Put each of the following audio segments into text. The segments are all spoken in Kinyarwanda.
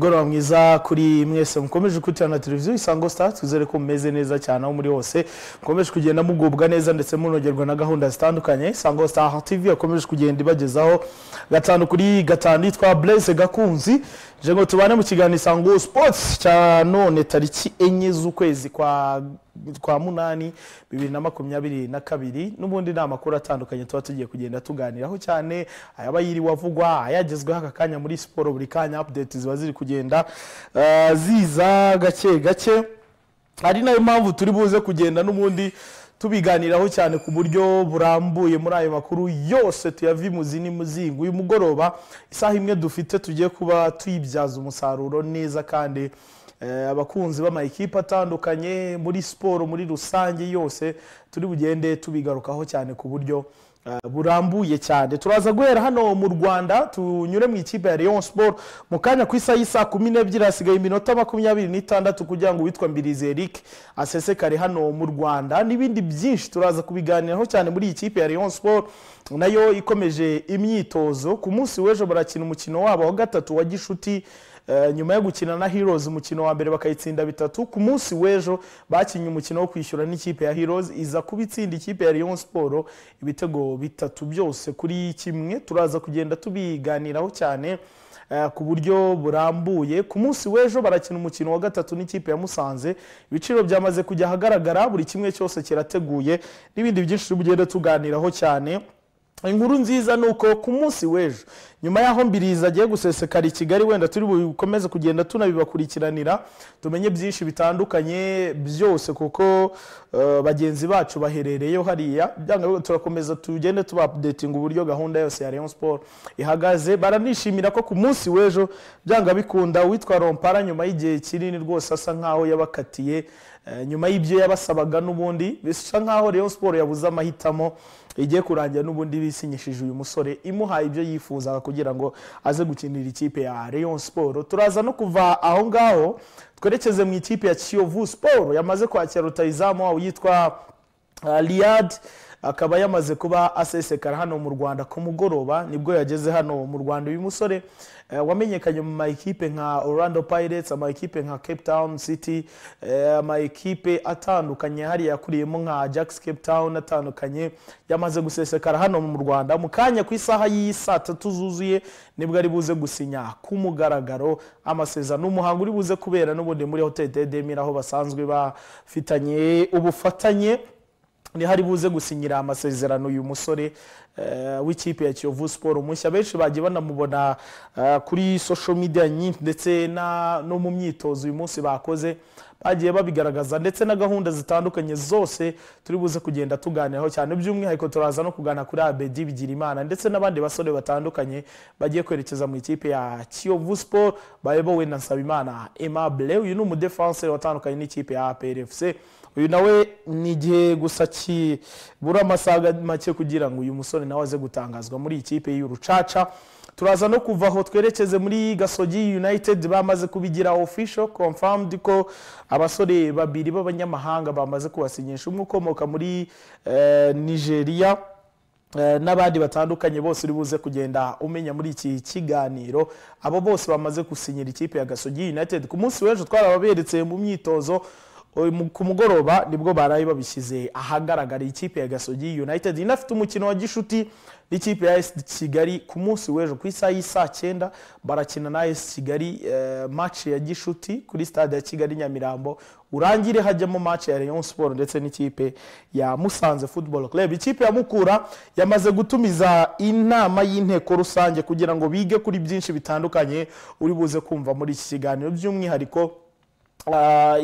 mugoroba mwiza kuri mwese. Mukomeje gukurikirana televiziyo isango star twizere ko mumeze neza cyane aho muri hose mukomeje kugenda mugubwa neza ndetse munogerwa na gahunda zitandukanye. Isango star tv yakomeje kugenda ibagezaho gatanu kuri gatanu yitwa blaise gakunzi. Ngo tubane mu kiganiro isango sports cya none tariki enye z'ukwezi kwa munani bibiri na makumyabiri na kabiri n'ubundi ni amakuru atandukanye tuba tugiye kugenda tuganiraho cyane ayaba yiriwe avugwa ayagezweho aka kanya muri siporo buri kanya update ziba ziri kugenda eh, ziza gake gake. Ari na yo mpamvu turi buze kugenda n'ubundi tubiganiraho cyane ku buryo burambuye muri ayo makuru yose tuyava imuzi n'imuzingo uyu mugoroba isaha imwe dufite tugiye kuba tuyibyaza umusaruro neza kandi eh, abakunzi b'amakipe atandukanye muri siporo muri rusange yose turi bugende tubigarukaho cyane ku buryo burambuye cyane. Turaza guhera hano mu rwanda tunyure mu ikipe ya Rayon Sport. Mu kanya ku isaha y'isaa kumi n'ebyiri hasigaye iminota makumyabiri n'itandatu kugira ngo uwitwa Mbirizi Eric asesekare hano mu rwanda. N'ibindi byinshi turaza kubiganiraho cyane muri iyi kipe ya Rayon Sport na yo ikomeje imyitozo. Ku munsi w'ejo barakina umukino wabo wa gatatu wa gishuti Eh, nyuma yo gukina na Heroes umukino wa mbere bakayitsinda bitatu. Ku munsi w'ejo bakinnye umukino wo kwishyura n'ikipe ya Heroes iza kuba itsinda ikipe ya Rayon Sport ibitego bitatu byose. Kuri kimwe turaza kugenda tubiganiraho cyane eh, ku buryo burambuye. Ku munsi w'ejo barakina umukino wa gatatu n'ikipe ya Musanze. Ibiciro byamaze kujya ahagaragara buri kimwe cyose kirateguye. N'ibindi byinshi turi bugende tuganiraho cyane. Inkuru nziza ni uko ku munsi w'ejo nyuma y'aho mbirizi agiye gusesekara i kigali wenda turi bukomeze kugenda tunabibakurikiranira tumenye byinshi bitandukanye byose kuko eh, bagenzi bacu baherereyeho hariya. Turakomeza tugende tubapudetinga uburyo gahunda yose ya Rayon Sport ihagaze. Baranishimira ko ku munsi w'ejo byanga bikunda uwitwa rompara nyuma y'igihe kinini rwose asa nkaho yabakatiye eh, nyuma y'ibyo yabasabaga n'ubundi bisa nkaho Rayon Sport yabuze amahitamo igiye kurangira n'ubundi bisinyishije uyu musore imuhaye ibyo yifuzaga kugira ngo aze gukinira ikipe ya Rayon Sport. Turaza no kuva aho ngaho twerekeze mu ikipe ya Kiyovu Sport yamaze kwakira rutayizamu wabo yitwa uh, Riyad akaba yamaze kuba asesekara hano mu Rwanda ku mugoroba ni bwo yageze hano mu Rwanda uyu musore. Wamenyekanye mu makipe nka Orlando Pirates amakipe nka Cape Town City eh, amakipe atandukanye hariya yakuriyemo nka Ajax Cape Town atandukanye yamaze gusesekara hano mu Rwanda. Mu kanya ku isaha y'isaa tatu zuzuye ni bwo ari buze gusinya ku mugaragaro amasezerano. Umuhango uri buze kubera n'ubundi muri Hotel de Demir aho basanzwe bafitanye ubufatanye ni hari buze gusinyira amasezerano uyu musore eh, w'ikipe ya Kiyovu Sport mushya benshi bagiye banamubona eh, kuri social media nyinshi ndetse no mu myitozo uyu munsi bakoze bagiye babigaragaza ndetse na gahunda zitandukanye zose turi buze kugenda tuganiraho cyane. By'umwihariko turaza no kuganira kuri Abedi Bigirimana ndetse n'abandi basore batandukanye bagiye kwerekeza mu ikipe ya Kiyovu Sport bayobowe na Nsabimana Aimable. Uyu ni umudefenseur watandukanye n'ikipe ya APR FC uyu nawe ni igihe gusa kibura amasaha make kugira ngo uyu musore nawe aze gutangazwa muri iyi kipe y'urucaca. Turaza no kuva aho twerekeze muri gasogi united bamaze kubigira official confirmed ko abasore babiri b'abanyamahanga bamaze kubasinyisha umwe ukomoka muri eh, nigeria Eh, n'abandi batandukanye bose uri buze kugenda umenya muri iki kiganiro. Abo bose bamaze gusinyira ikipe ya gasogi united. Ku munsi w'ejo twarababeretse mu myitozo ku mugoroba ni bwo baraye babishyize ahagaragara ikipe ya gasogi united. Inafite umukino wa gishuti n'ikipe ya esi kigali ku munsi w'ejo. Ku isaha y'isaa cyenda barakina na esi kigali eh, match ya gishuti kuri stade ya kigali nyamirambo. Urangire hajyamo match ya Rayon Sport ndetse n'ikipe ya Musanze Football Club. Ikipe ya Mukura yamaze gutumiza inama y'inteko rusange kugira ngo bige kuri byinshi bitandukanye. Uri buze kumva muri iki kiganiro by'umwihariko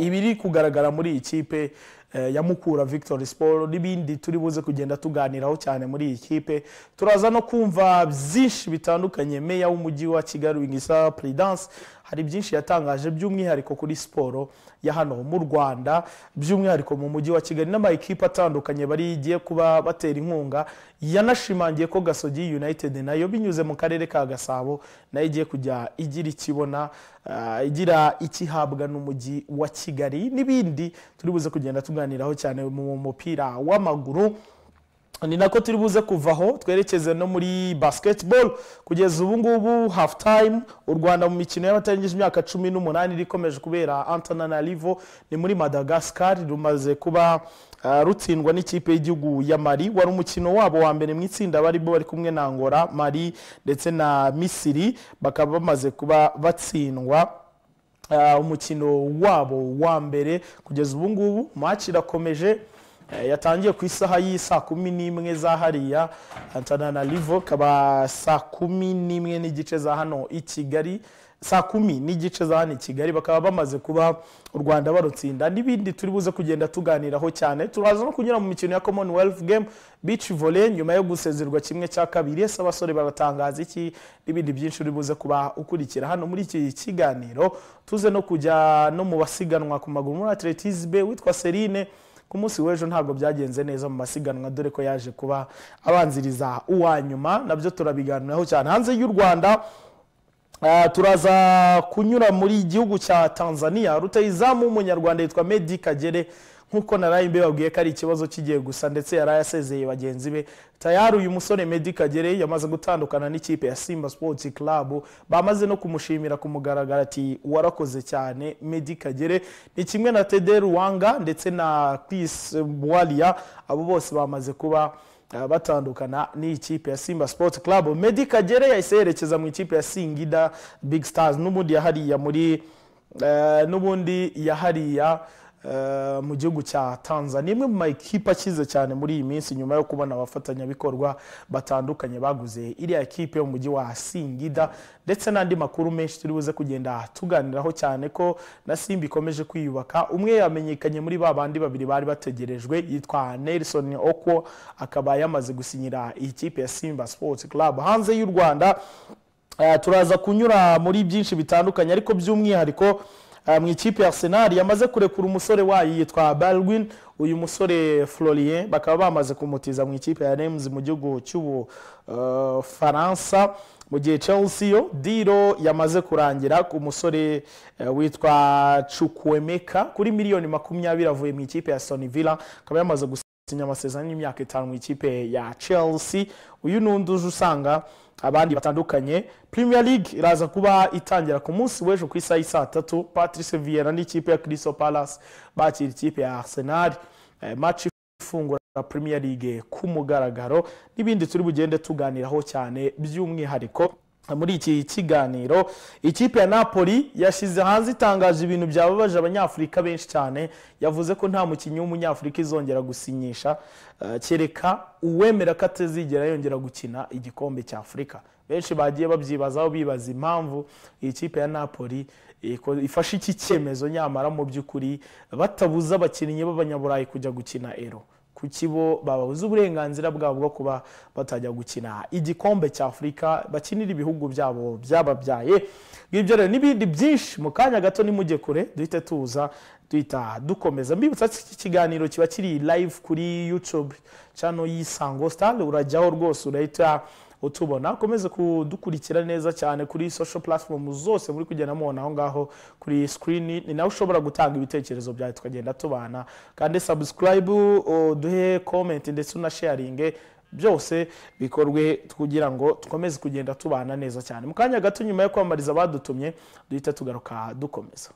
ibiri kugaragara muri iyi kipe eh, ya Mukura Victory Sport n'ibindi turi buze kugenda tuganiraho cyane muri iyi kipe. Turaza no kumva byinshi bitandukanye. Meya w'umujyi wa Kigali Wingisa Prudence hari byinshi yatangaje by'umwihariko kuri siporo ya hano mu Rwanda by'umwihariko mu mujyi wa Kigali n'amakipe atandukanye barigiye kuba batera inkunga. Yanashimangiye ko Gasogi United na yo binyuze mu karere ka Gasabo na yo igiye kujya igira ikibona ah, igira ikihabwa n'umujyi wa Kigali. N'ibindi turi buze kugenda tuganiraho cyane mu mupira w'amaguru. Ni nako turi buze kuvaho twerekeze no muri basketball. Kugeza ubu ngubu half time u rwanda mu mikino y'abatarengeje imyaka cumi n'umunani rikomeje kubera antananarivo ni muri madagascar. Rumaze kuba uh, rutsindwa n'ikipe y'igihugu ya mari wari umukino wabo wa mbere mu itsinda barimo bari kumwe na ngora mari ndetse na misiri. Bakaba bamaze kuba batsindwa Uh, umukino wabo wa mbere. Kugeza ubu ngubu match irakomeje. Eh, yatangiye ku isaha y'isaa kumi n'imwe za hariya. Antananarivo kaba saa kumi n'imwe n'igice za hano i kigali. Saa kumi n'igice za hano i kigali bakaba bamaze kuba u rwanda barutsinda. N'ibindi turi buze kugenda tuganiraho cyane turaza no kunyura mu mikino ya commonwealth game beach volley nyuma yo gusezerwa kimwe cya kabiri. Ese abasore baratangaza iki? N'ibindi byinshi uri buze kuba ukurikira. Hano muri iki kiganiro tuze no kujya no mu basiganwa ku maguru muri atletisme witwa serine. Ku munsi w'ejo ntabwo byagenze neza mu masiganwa dore ko yaje kuba abanziriza uwa nyuma na byo turabiganiraho cyane. Hanze y'u rwanda Uh, turaza kunyura muri igihugu cya tanzania. Rutayizamu w'umunyarwanda yitwa medi kagere nk'uko naraye mbibabwiye ko ari ikibazo kigiye gusa ndetse yari yasezeye bagenzi be. Tayari uyu musore medi kagere yamaze gutandukana n'ikipe ya simba sports club bamaze no kumushimira ku mugaragaro ati warakoze cyane medi kagere. Ni kimwe na tede ruwanga ndetse na chris bwalia abo bose bamaze kuba Uh, batandukana n'ikipe ya simba sport club. Medi kagere yahise yerekeza mu ikipe ya singida big stars. N'ubundi yahariya muri uh, n'ubundi yahariya mu gihugu cya tanzania imwe mu makipe akize cyane muri iyi minsi nyuma yo kubona abafatanyabikorwa batandukanye baguze iriya kipe yo mu mujyi wa singida ndetse n'andi makuru menshi turi buze kugenda tuganiraho cyane ko na simba ikomeje kwiyubaka. Umwe yamenyekanye muri ba bandi babiri bari bategerejwe yitwa nelson okwo akaba yamaze gusinyira iyi kipe ya simba sports club. Hanze y'u rwanda uh, turaza kunyura muri byinshi bitandukanye ariko by'umwihariko mu ikipe ya arsenal yamaze kurekura umusore wayo yitwa balwin uyu musore florien bakaba bamaze kumutiza mu ikipe ya rems mu gihugu cy'ubufaransa mu gihe chelsea yo diro yamaze kurangira ku musore uh, witwa chukwemeka kuri miliyoni makumyabiri avuye mu ikipe ya Aston Villa. Akaba yamaze gusinya amasezerano y'imyaka itanu mu ikipe ya chelsea. Uyu n'undi uje usanga abandi batandukanye. Premier league iraza kuba itangira ku munsi w'ejo ku isaha saa tatu. Patrice vieira n'ikipe ya crystal palace bakira ikipe ya arsenal. Eh, match ifungura premier league ku mugaragaro. N'ibindi turi bugende tuganiraho cyane by'umwihariko muri iki kiganiro ikipe ya napoli yashyize hanze itangaje ibintu byababaje abanyafurika benshi cyane yavuze ko nta mukinnyi w'umunyafurika izongera gusinyisha uh, kereka uwemera ko atazigera yongera gukina igikombe cya afurika. Benshi bagiye babyibazaho bibaza impamvu iyi kipe ya napoli ifashe iki cyemezo nyamara mu by'ukuri batabuza abakinnyi b'abanyaburayi kujya gukina ero. Ku kibo bababuza uburenganzira bwabo bwo kuba batajya gukina. Igikombe cya afurika bakinira ibihugu byabo byababyaye. Ngibyo rero n'ibindi byinshi mu kanya gato nimujye kure duhite tuza duhita dukomeza. Mbibutsa iki kiganiro kiba kiri live kuri youtube. Channel y'isango star urajyaho rwose urahita utubona. Ukomeze kudukurikira neza cyane kuri social platform zose muri kugenda mubona aho ngaho kuri screen. Ni nawe ushobora gutanga ibitekerezo byawe tukagenda tubana. Kandi subscribe duhe comment ndetse una sharing byose bikorwe kugira ngo dukomeze kugenda tubana neza cyane. Mu kanya gato nyuma yo kwamamariza abadutumye duhita tugaruka dukomeza.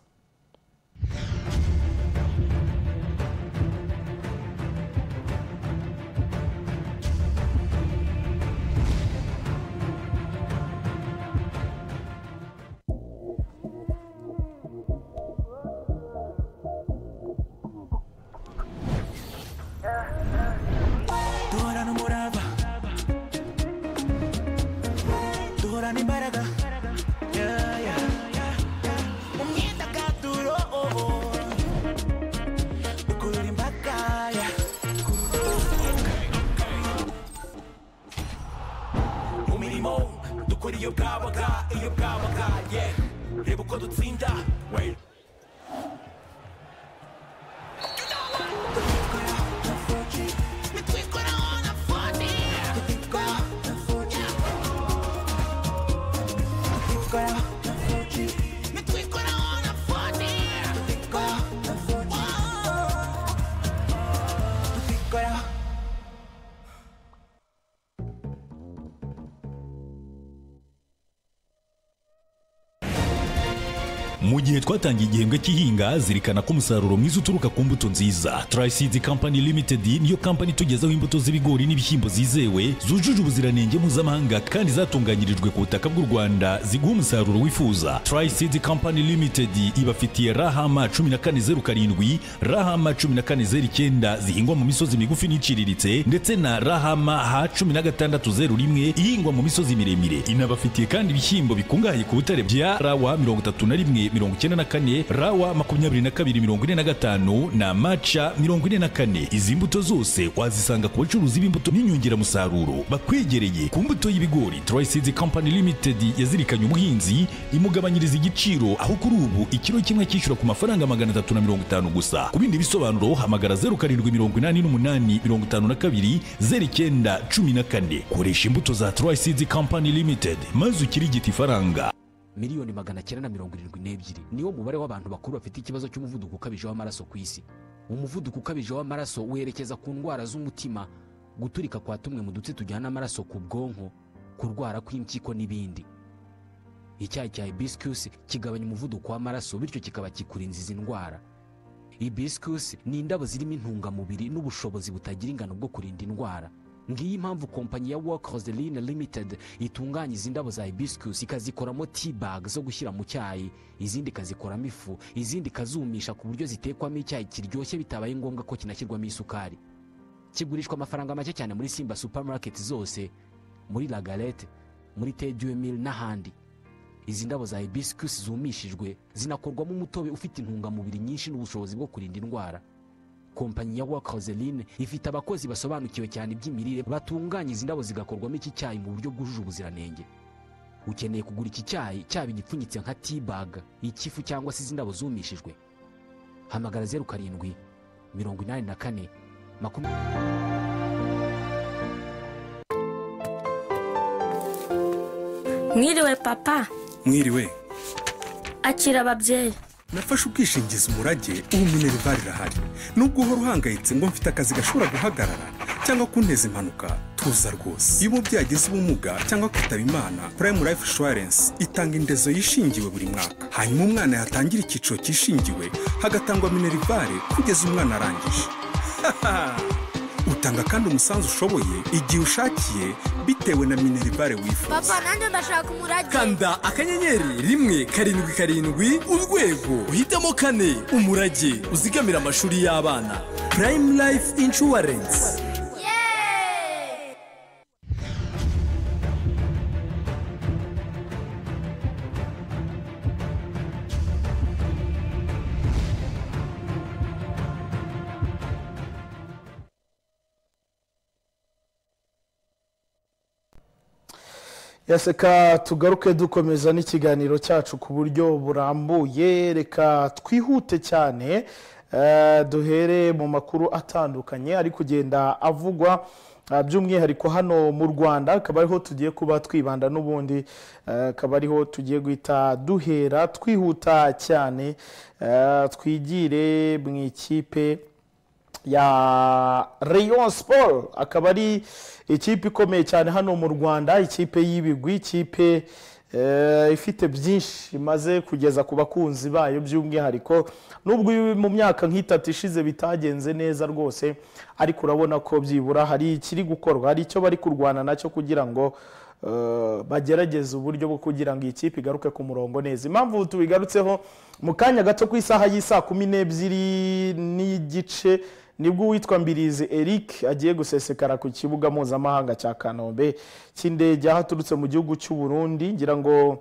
Twatangiye igihembwe cy'ihinga zirikana ko umusaruro mwiza uturuka ku mbuto nziza. Triseeds Company Limited niyo kampani itugezaho imbuto z'ibigori n'ibishyimbo zizewe zujuje ubuziranenge mpuzamahanga kandi zatunganyirijwe ku butaka bw'u Rwanda ziguha umusaruro wifuza. Triseeds Company Limited ibafitiye rahama 1407 rahama 1409 zihingwa mu misozi migufi n'iciriritse ndetse na rahama ha 1601 ihingwa mu misozi miremire. Inabafitiye kandi ibishyimbo bikungahaye ku butare bya rawa 31 94 rawa 22 45 na maca 44 izi mbuto zose wazisanga ku bacuruzi b'imbuto n'inyongeramusaruro. Bakwegereye ku mbuto y'ibigori Triseeds Company Limited yazirikanye umuhinzi imugabanyiriza igiciro aho kuri ubu ikiro kimwe cyishyura ku mafaranga magana atatu na mirongo itanu gusa. Ku bindi bisobanuro hamagara zeru karindwi mirongo inani n'umunani mirongo itanu na kabiri zeru icyenda cumi na kane. Koresha imbuto za Triseeds Company Limited. Maze ukirigite ifaranga. Miliyoni magana cyenda na mirongo irindwi n'ebyiri. Niwo mubare w'abantu bakuru bafite ikibazo cy'umuvuduko ukabije w'amaraso ku isi. Umuvuduko ukabije w'amaraso werekeza ku ndwara z'umutima guturika kwa tumwe mu dutsi tujyana amaraso ku bwonko kurwara kw'impyiko n'ibindi. Icyayi cya hibiscus kigabanya umuvuduko w'amaraso bityo kikaba kikurinza izi ndwara hibiscus ni indabo zirimo intungamubiri n'ubushobozi butagira ingano bwo kurinda indwara. Ngiyi impamvu kompanyi ya work roseline limited itunganya izi ndabo za hibiscus ikazikoramo tea bag zo gushyira mu cyayi. Izindi ikazikoramo ifu izindi ikazumisha ku buryo zitekwamo icyayi kiryoshye bitabaye ngombwa ko kinashyirwamo isukari. Kigurishwa amafaranga make cyane muri simba supermarket zose muri lagalete muri teduemil n'ahandi. Izi ndabo za hibiscus zumishijwe zinakorwamo umutobe ufite intungamubiri nyinshi n'ubushobozi bwo kurinda indwara. Kompanyi ya work roseline ifite abakozi basobanukiwe cyane iby'imirire batunganya izi ndabo zigakorwamo iki cyayi mu buryo bwujuje ubuziranenge. Ukeneye kugura iki cyayi cyaba igipfunyitse nka tibag ikifu cyangwa se izi ndabo zumishijwe? Hamagara zeru karindwi mirongo inani na kane makumyabiri mwiriwe papa. Mwiriwe. Akira ababyeyi. Nafashe ubwishingizi umurage ubu minerivare irahari. Nubwo uhora uhangayitse ngo mfite akazi gashobora guhagarara cyangwa kunteza impanuka tuza rwose. Iyo umubyeyi agize ubumuga cyangwa kwitaba imana purayimu layifu inshuwarensi itanga indezo yishingiwe buri mwaka. Hanyuma umwana yatangira icyiciro cyishingiwe hagatangwa minerivare kugeza umwana arangije. utanga kandi umusanzu ushoboye igihe ushakiye bitewe na minerivare wifuza. Papa nanjye ndashaka umurage. Kanda akanyenyeri rimwe karindwi karindwi urwego. Uhitemo kane umurage. Uzigamira amashuri y'abana. Purayimu layifu inshuwarensi reka tugaruke dukomeza n'ikiganiro cyacu ku buryo burambuye. Reka twihute cyane eh, duhere mu makuru atandukanye ari kugenda avugwa ah, by'umwihariko hano mu rwanda akaba ariho tugiye kuba twibanda n'ubundi eh, akaba ariho tugiye guhita duhera twihuta cyane eh, twigire mu ikipe ya Rayon Sport. Akaba ari ikipe ikomeye cyane hano mu Rwanda ikipe y'ibigwi ikipe eh, ifite byinshi imaze kugeza ku bakunzi bayo by'umwihariko. Nubwo mu myaka nk'itatu ishize bitagenze neza rwose ariko urabona ko byibura hari ikiri gukorwa hari icyo bari kurwana na cyo kugira ngo eh, bagerageze uburyo bwo kugira ngo iyi kipe igaruke ku murongo neza. Impamvu tubigarutseho mu kanya gato ku isaha y'isaa kumi n'ebyiri n'igice ni bwo uwitwa mbirizi eric agiye gusesekara ku kibuga mpuzamahanga cya kanombe. Cy'indege aho aturutse mu gihugu cy'u Burundi ngira ngo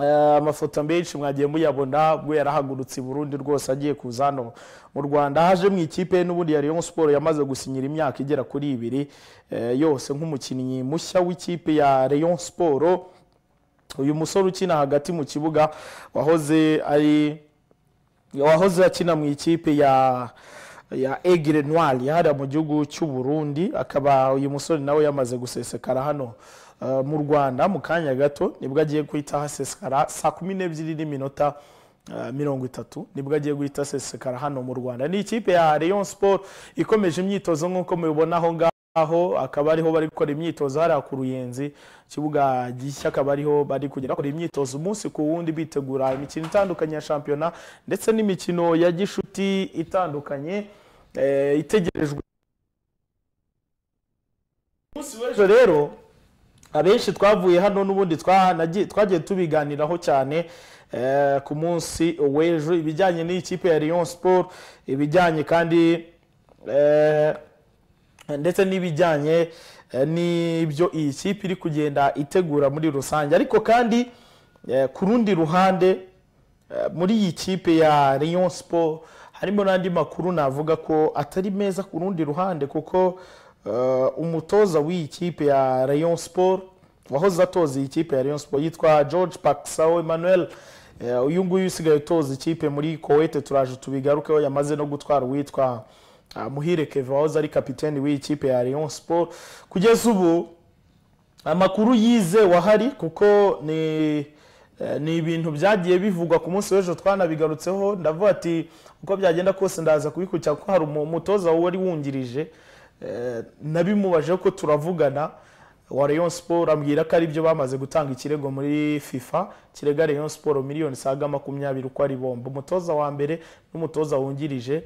eh, amafoto menshi mwagiye muyabona ubwo yarahagurutse i burundi rwose agiye kuza hano mu rwanda. Haje mu ikipe n'ubundi ya Rayon Sport yamaze gusinyira imyaka igera kuri ibiri eh, yose nk'umukinnyi mushya w'ikipe ya Rayon Sport uyu musore ukina hagati mu kibuga wahoze ari wahoze akina mu ikipe ya ya Aigle Noir yahariya mu gihugu cy'u Burundi akaba uyu musore nawe yamaze gusesekara hano uh, mu Rwanda mu kanya gato ni bwo agiye guhita hasesekara saa kumi n'ebyiri n'iminota uh, mirongo itatu ni bwo agiye guhita asesekara hano mu Rwanda. Ni ikipe ya Rayon Sport ikomeje imyitozo nk'uko mubibona aho ngaho. Aho akaba ariho bari gukora imyitozo hariya ku ruyenzi ikibuga gishya akaba ariho bari kugera bakora imyitozo umunsi ku wundi bitegura imikino itandukanye ya shampiyona ndetse n'imikino ya gishuti itandukanye eh, itegerejwe. Umunsi w'ejo rero abenshi twavuye hano n'ubundi twagiye tubiganiraho cyane eh, ku munsi w'ejo ibijyanye n'ikipe ya Rayon Sport ibijyanye kandi eh, ndetse n'ibijyanye eh, n'ibyo iyi kipe iri kugenda itegura muri rusange. Ariko kandi eh, ku rundi ruhande eh, muri iyi kipe ya Rayon Sport harimo n'andi makuru navuga ko atari meza ku rundi ruhande kuko umutoza w'iyi kipe ya Rayon Sport wahoze atoza iyi kipe ya Rayon Sport yitwa George Paxao Emmanuel uyu nguyu usigaye utoza ikipe muri Kuwait turaje tubigarukeho yamaze no gutwara uwitwa Muhire Kevin wahoze ari kapiteni w'iyi kipe ya Rayon Sport. Kugeza ubu amakuru yize wahari kuko ni eh, ni ibintu byagiye bivugwa ku munsi w'ejo twanabigarutseho. Ndavuga ati uko byagenda kose ndaza kubikurikira kuko hari umu- umutoza wari wungirije eh, nabimubaje ko turavugana. Wa Rayon Sport ambwira ko ari byo bamaze gutanga ikirego muri FIFA. Kirega Rayon Sport miliyoni saga makumyabiri uko ari bombo umutoza wa mbere n'umutoza wungirije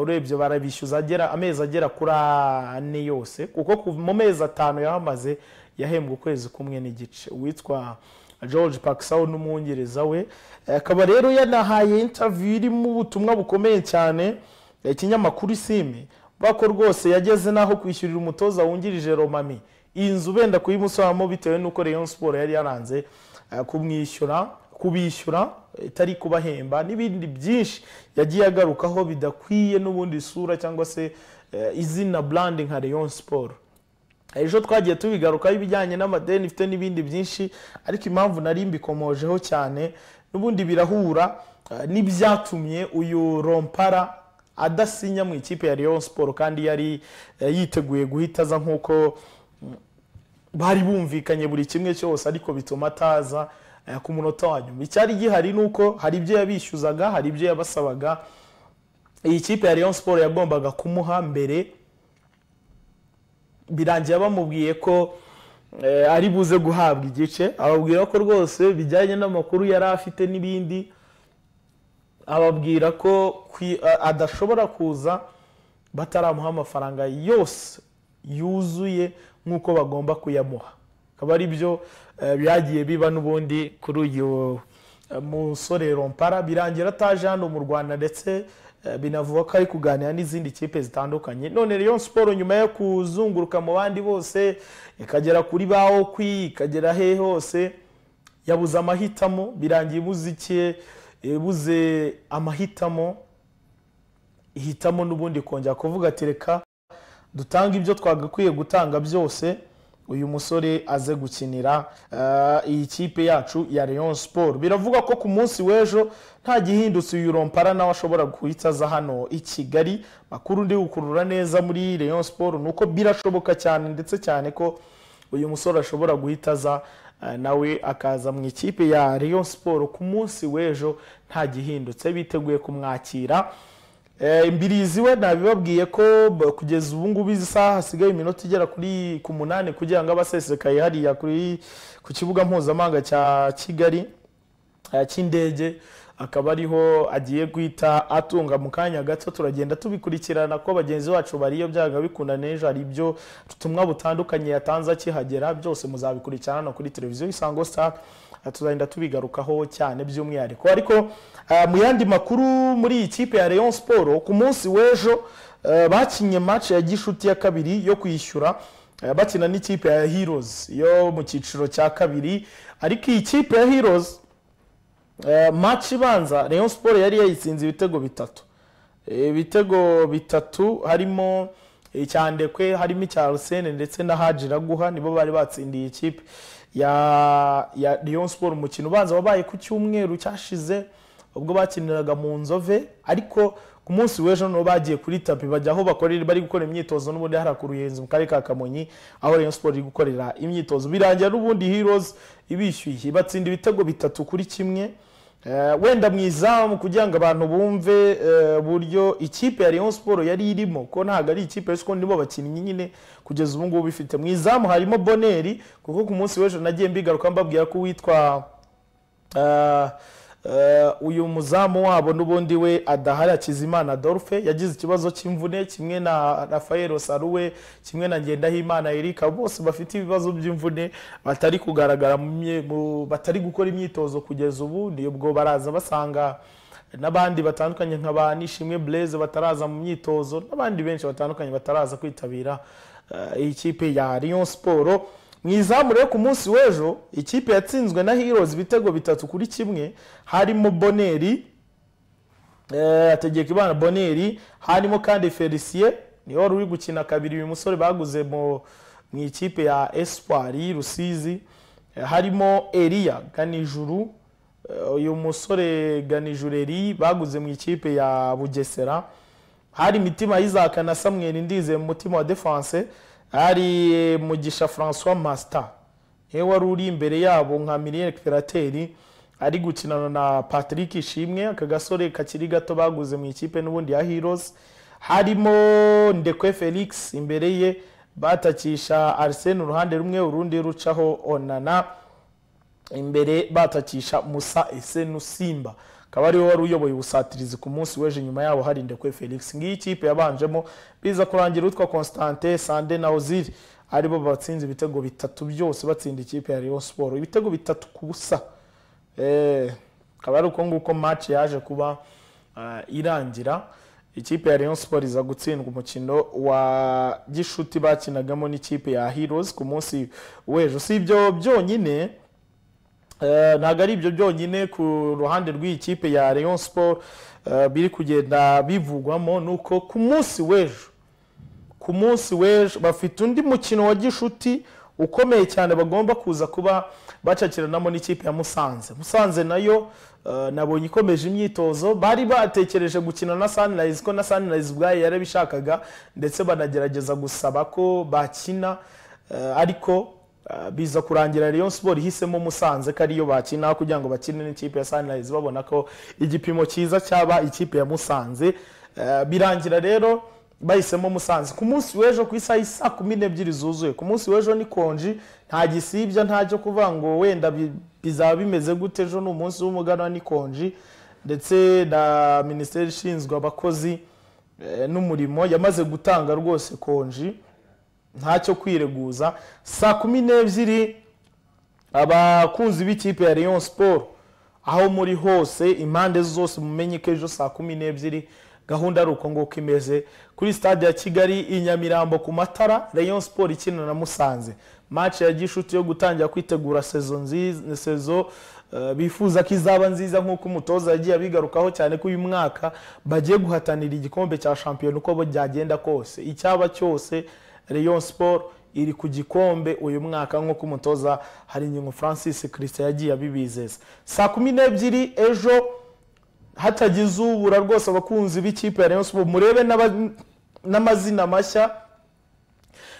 urebye barabishyuza agera amezi agera kuri ane yose kuko mu mezi atanu yahamaze yahembwe ukwezi kumwe n'igice. Uwitwa George Paxao n'umwongereza we. Eh, akaba rero yanahaye interview irimo ubutumwa bukomeye cyane eh, ikinyamakuru isimi ko rwose yageze n'aho kwishyurira umutoza wungirije Romami. Iyi nzu benda kuyimusoramo bitewe n'uko Rayon Sport yari yaranze eh, kumwishyura. Kubishyura itari kubahemba n'ibindi byinshi yagiye agarukaho bidakwiye n'ubundi isura cyangwa se eh, izina brand nka Rayon Sport. Ejo twagiye tubigarukaho ibijyanye n'amadeni ifite n'ibindi byinshi ariko impamvu nari mbikomojeho cyane n'ubundi birahura eh, n'ibyatumye uyu rompara adasinya mu ikipe ya Rayon Sport kandi yari eh, yiteguye guhita aza nk'uko bari bumvikanye buri kimwe cyose ariko bituma ataza. Ku munota wa nyuma. Icyari gihari ni uko hari ibyo yabishyuzaga hari ibyo yabasabaga. Iyi kipe ya Rayon Sport yagombaga kumuha mbere. Birangiye bamubwiye ko eh, ari buze guhabwa igice. Ababwira ko rwose bijyanye n'amakuru yari afite n'ibindi ababwira ko a- adashobora kuza bataramuha amafaranga yose yuzuye nk'uko bagomba kuyamuha. Akaba ari byo eh, byagiye biba n'ubundi kuri uyu eh, musore rompara birangira ataje hano mu rwanda ndetse eh, binavuga ko ari kuganira n'izindi kipe zitandukanye. None Rayon Sport nyuma yo kuzunguruka mu bandi bose ikagera kuri ba okwi ikagera he hose yabuze amahitamo birangiye ibuze iki ibuze amahitamo ihitamo n'ubundi kongera kuvuga ati reka dutanga ibyo twagakwiye gutanga byose. Uyu musore aze gukinira eh, iyi kipe yacu ya Rayon Sport biravuga ko ku munsi w'ejo nta gihindutse uyu rompara nawe ashobora guhita aza hano i Kigali. Makuru ndi gukurura neza muri Rayon Sport ni uko birashoboka cyane ndetse cyane ko uyu musore ashobora guhita aza eh, nawe akaza mu ikipe ya Rayon Sport ku munsi w'ejo nta gihindutse biteguye kumwakira. Eh, Mbirizi we nabibabwiye ko kugeza ubu ngubu izi saha hasigaye iminota igera kuri ku munani kugira ngo abasesekaye hariya kuri ku kibuga mpuzamahanga cya Kigali eh, cy'indege akaba ariho agiye guhita atunga mu kanya gato. Turagenda tubikurikirana ko bagenzi bacu bariyo byaga bikunda n'ejo. Hari ibyo ubutumwa butandukanye yatanze akihagera byose muzabikurikirana kuri televiziyo isango star. Eh, tuzagenda tubigarukaho cyane by'umwihariko. Ariko eh, mu yandi makuru muri iyi kipe ya Rayon Sport ku munsi w'ejo eh, bakinye match ya gishuti ya kabiri yo kwishyura eh, bakina n'ikipe ya Heroes yo mu cyiciro cya kabiri. Ariko iyi kipe ya Heroes match ibanza Rayon Sport yari yayitsinze ibitego bitatu. Ibitego bitatu harimo icyandekwe harimo icya Arsene ndetse na Haji Raguha nibo bari batsindiye ikipe ya Rayon Sport umukino ubanza wabaye ku cyumweru cyashize ubwo bakiniraga mu nzove ariko ku munsi w'ejo nibo bagiye kuri tapi bajya aho bakorera bari gukora imyitozo n'ubundi hariya ku ruyenzi mu karere ka kamonyi aho Rayon Sport iri gukorera imyitozo. Birangira n'ubundi Heroes ibishyuye batsinda ibitego bitatu kuri kimwe wenda mu izamu kugira ngo abantu bumve eh, uburyo ikipe ya Rayon Sport yari irimo. Ko ntabwo ari ikipe ariko nibo bakinnyi nyine kugeza ubu ngubu bifite. Mu izamu harimo Boneri kuko ku munsi w'ejo nagiye mbigaruka mbabwira ko witwa eh, eh, uyu muzamu wabo n'ubundi we adahari Hakizimana Adolphe yagize ikibazo cy'imvune kimwe na Rafael Saruwe kimwe na Ngendahimana Erika bose bafite ibibazo by'imvune batari kugaragara batari gukora imyitozo kugeza ubu. Ubwo baraza basanga n'abandi batandukanye nka ba Nishimwe Blaise bataraza mu myitozo n'abandi benshi batandukanye bataraza kwitabira eh, iyi kipe ya Rayon Sport. Mu izamu rero ku munsi w'ejo ikipe yatsinzwe na Heroes ibitego bitatu kuri kimwe harimo Boneri eh, ategeka ibana Boneri harimo kandi Felicien ni we wari uri gukina kabiri uyu musore baguze mu ikipe ya Espoir Rusizi. Eh, harimo Elia Ganijuru eh, uyu musore Ganijuru Eri baguze mu ikipe ya Bugesera. Hari imitima y'izaka na Samuel Ndize mu mutima wa defense. Hari eh, Mugisha François Master. Niwe wari uri imbere yabo nka Milien Recuperateri ari gukinana na Patrick Ishimwe aka gasore kakiri gato baguze mu ikipe n'ubundi ya Heroes. Harimo Ndekwe Felix imbere ye batakisha Arsene uruhande rumwe urundi rucaho Onana. Imbere batakisha Musa Esenu Simba akaba ari we wari uyoboye ubusatirizi ku munsi w'ejo nyuma yabo hari Ndekwe Felix. Ngiyi kipe yabanjemo biza kurangira utwa Constantin Sande na Ozil. Aribo batsinze ibitego bitatu byose batsinda ikipe ya Rayon Sport ibitego bitatu ku busa. Eh akaba ari uko nguko match yaje kuba ah, irangira. Ikipe ya Rayon Sport iza gutsindwa umukino wa gishuti bakinagamo n'ikipe ya Heroes ku munsi w'ejo. Si ibyo byonyine Eh, ntabwo ari ibyo byonyine ku ruhande rw'iyi kipe ya Rayon Sport eh, biri kugenda bivugwamo ni uko ku munsi w'ejo ku munsi w'ejo bafite undi mukino wa gishuti ukomeye cyane bagomba kuza kuba bacakiranamo n'ikipe ya Musanze. Musanze na yo eh, nabonye ikomeje imyitozo. Bari batekereje gukina na Sunrise ko na Sunrise ubwayo yarabishakaga ndetse banagerageza gusaba ko bakina. Eh, ariko biza kurangira Rayon Sport ihisemo Musanze ko ariyo bakina kugira ngo bakine n'ikipe ya Sunrise babona ko igipimo cyiza cyaba ikipe ya Musanze. Uh, birangira rero bahisemo Musanze. Ku munsi w'ejo ku isaha isa kumi n'ebyiri zuzuye ku munsi w'ejo ni konji. Nta gisibya nta cyo kuvuga ngo wenda bi- bizaba bimeze gute ejo ni umunsi w'umuganwa ni konji. Ndetse na minisiteri ishinzwe abakozi eh, n'umurimo yamaze gutanga rwose konji. Ntacyo kwireguza. Saa kumi n'ebyiri abakunzi b'ikipe ya Rayon Sport aho muri hose impande zose mumenye ko ejo saa kumi n'ebyiri gahunda ari uko nguko imeze. Kuri stade ya kigali i nyamirambo ku matara Rayon Sport ikina na musanze. Match ya gishuti yo gutangira kwitegura sezo nziza sezo eh, bifuza ko izaba nziza nk'uko umutoza yagiye abigarukaho cyane ko uyu mwaka bagiye guhatanira igikombe cya shampiyona uko byagenda kose. Icyaba cyose Rayon Sport iri ku gikombe uyu mwaka nk'uko umutoza Harinyungu Francis Christian yagiye abibizeza. Saa kumi n'ebyiri ejo hatagize ubura rwose abakunzi b'ikipe ya Rayon Sport. Murebe n'amazina mashya.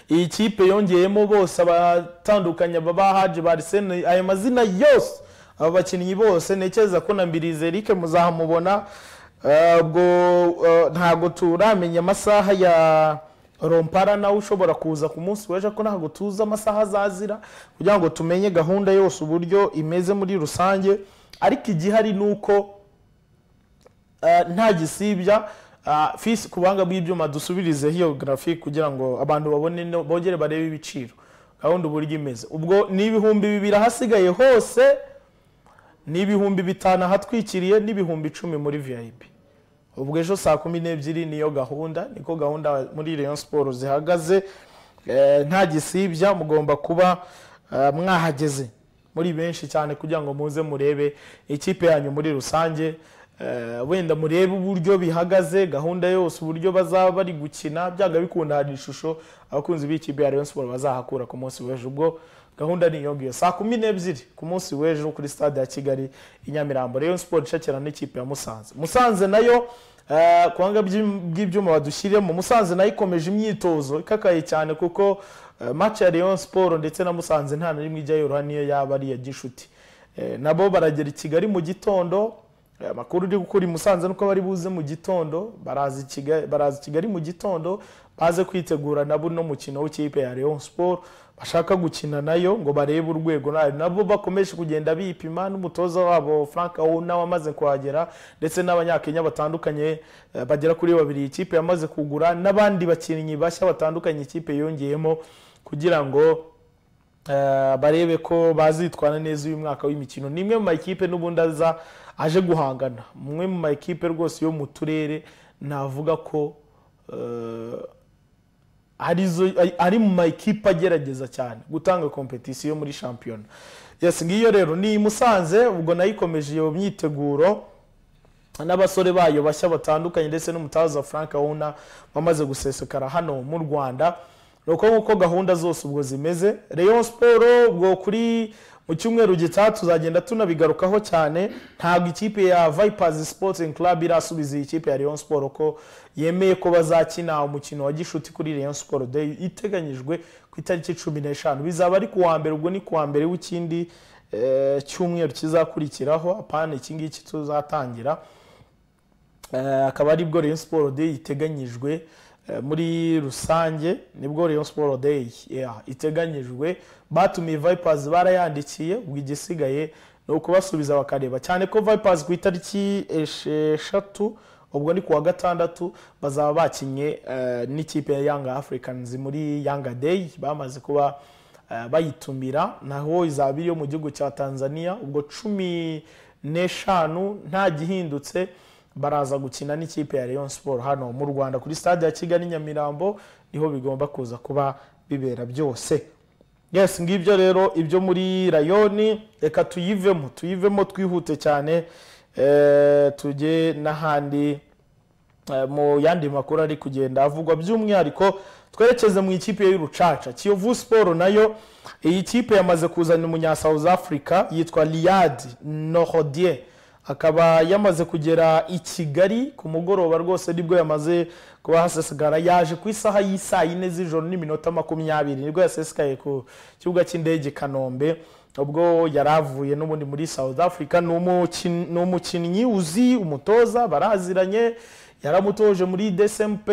Iyi kipe yongeyemo bose abatandukanye baba haji barisene ayo mazina yose aba bakinnyi bose ntekereza ko na mbirize Eric muzahamubona Eh, ubwo eh, ntabwo turamenya amasaha ya rompara nawe ushobora kuza ku munsi w'ejo ko ntabwo tuzi amasaha azazira kugira ngo tumenye gahunda yose uburyo imeze muri rusange. Ariko igihari ni uko eh, nta gisibya ah, fisi ku buhanga bw'ibyuma dusubirizeho iyo grafike kugira ngo abantu babone bongere barebe ibiciro. Gahunda uburyo imeze. Ubwo ni ibihumbi bibiri ahasigaye hose ni ibihumbi bitanu ahatwikiriye n'ibihumbi icumi muri vip ubwo ejo saa kumi n'ebyiri niyo gahunda niko gahunda muri Rayon Sport zihagaze. Eh, nta gisibya mugomba kuba eh, mwahageze muri benshi cyane kugira ngo muze murebe ikipe yanyu muri rusange. Eh, wenda murebe uburyo bihagaze gahunda yose uburyo bazaba bari gukina byaga bikunda hari ishusho abakunzi b'ikipe ya Rayon Sport bazahakura ku munsi w'ejo. Ubwo gahunda ni iyo ngiyo. Saa kumi n'ebyiri ku munsi w'ejo kuri stade ya kigali i nyamirambo. Rayon Sport icakira n'ikipe ya musanze. Musanze na yo eh, ku buhanga bw'ibyuma badushyiriyemo musanze na yo ikomeje imyitozo ikakaye cyane kuko eh, match ya Rayon Sport ndetse na musanze nta na rimwe ijya yoroha niyo yaba ari iya gishuti. Eh, nabo baragera i kigali mu gitondo. Amakuru uri gukura i musanze nuko bari buze mu gitondo. Baraza i Kigali- mu gitondo baze kwitegura nabo no mukino w'ikipe ya Rayon Sport. Bashaka gukina na yo ngo barebe urwego nabo bakomeje kugenda bipima n'umutoza wabo Frank Auna wamaze kuhagera ndetse n'abanyakenya batandukanye eh, bagera kuri babiri. Ikipe yamaze kugura n'abandi bakinnyi bashya batandukanye ikipe yongeyemo kugira ngo eh, barebe ko bazitwara neza uyu mwaka w'imikino. Ni imwe mu makipe n'ubundi aza aje guhangana. Umwe mu makipe rwose yo mu turere navuga ko eh, ari mu makipe agerageza cyane gutanga kompetisiyo muri shampiyona yes ngiyo rero ni musanze ubwo na yo ikomeje iyo myiteguro n'abasore bayo bashya batandukanye ndetse n'umutaza frank awuna wamaze gusesekara hano mu rwanda. Ni uko nguko gahunda zose ubwo zimeze. Rayon siporo ubwo kuri mu cyumweru gitaha tuzagenda tunabigarukaho cyane. Ntabwo ikipe ya vipers sporting club irasubiza iyi kipe ya rayon siporo ko yemeye ko bazakina umukino wa gishuti kuri rayon siporo day iteganyijwe ku itariki cumi n'eshanu. Bizaba ari ku wa mbere ubwo ni ku wa mbere w'ikindi eh, cyumweru kizakurikiraho. Apana iki ngiki tuzatangira. Eh, akaba ari bwo Rayon Sport Day iteganyijwe muri rusange ni bwo Rayon Day yeah, iteganyijwe. Batumiye Vipers barayandikiye ubwo igisigaye ni ukubasubiza bakareba. Cyane ko Vipers ku itariki esheshatu ubwo ni kuwa gatandatu bazaba bakinye eh, n'ikipe ya Young Africans muri Yanga Day bamaze kuba eh, bayitumira. Naho izaba iri yo mu gihugu cya Tanzania ubwo cumi n'eshanu nta gihindutse baraza gukina n'ikipe ya Rayon Sport hano mu Rwanda. Kuri stade ya Kigali Nyamirambo ni ho bigomba kuza kuba bibera byose. Yes ngibyo rero ibyo muri rayoni reka tuyivemo tuyivemo twihute cyane eh, tujye n'ahandi eh, mu yandi makuru ari kugenda avugwa by'umwihariko twerekeze mu ikipe y'urucaca kiyovu siporo na yo iyi kipe yamaze kuzana umunya south africa yitwa riyad nohodie akaba yamaze kugera i kigali ku mugoroba rwose ni bwo yamaze kuba hasesekara yaje ku isaha y'isaa yine z'ijoro n'iminota makumyabiri ni bwo yasesekaye ku kibuga cy'indege kanombe ubwo yari avuye n'ubundi muri south africa. Ni umukinnyi uzi umutoza baraziranye yaramutoje muri dsmp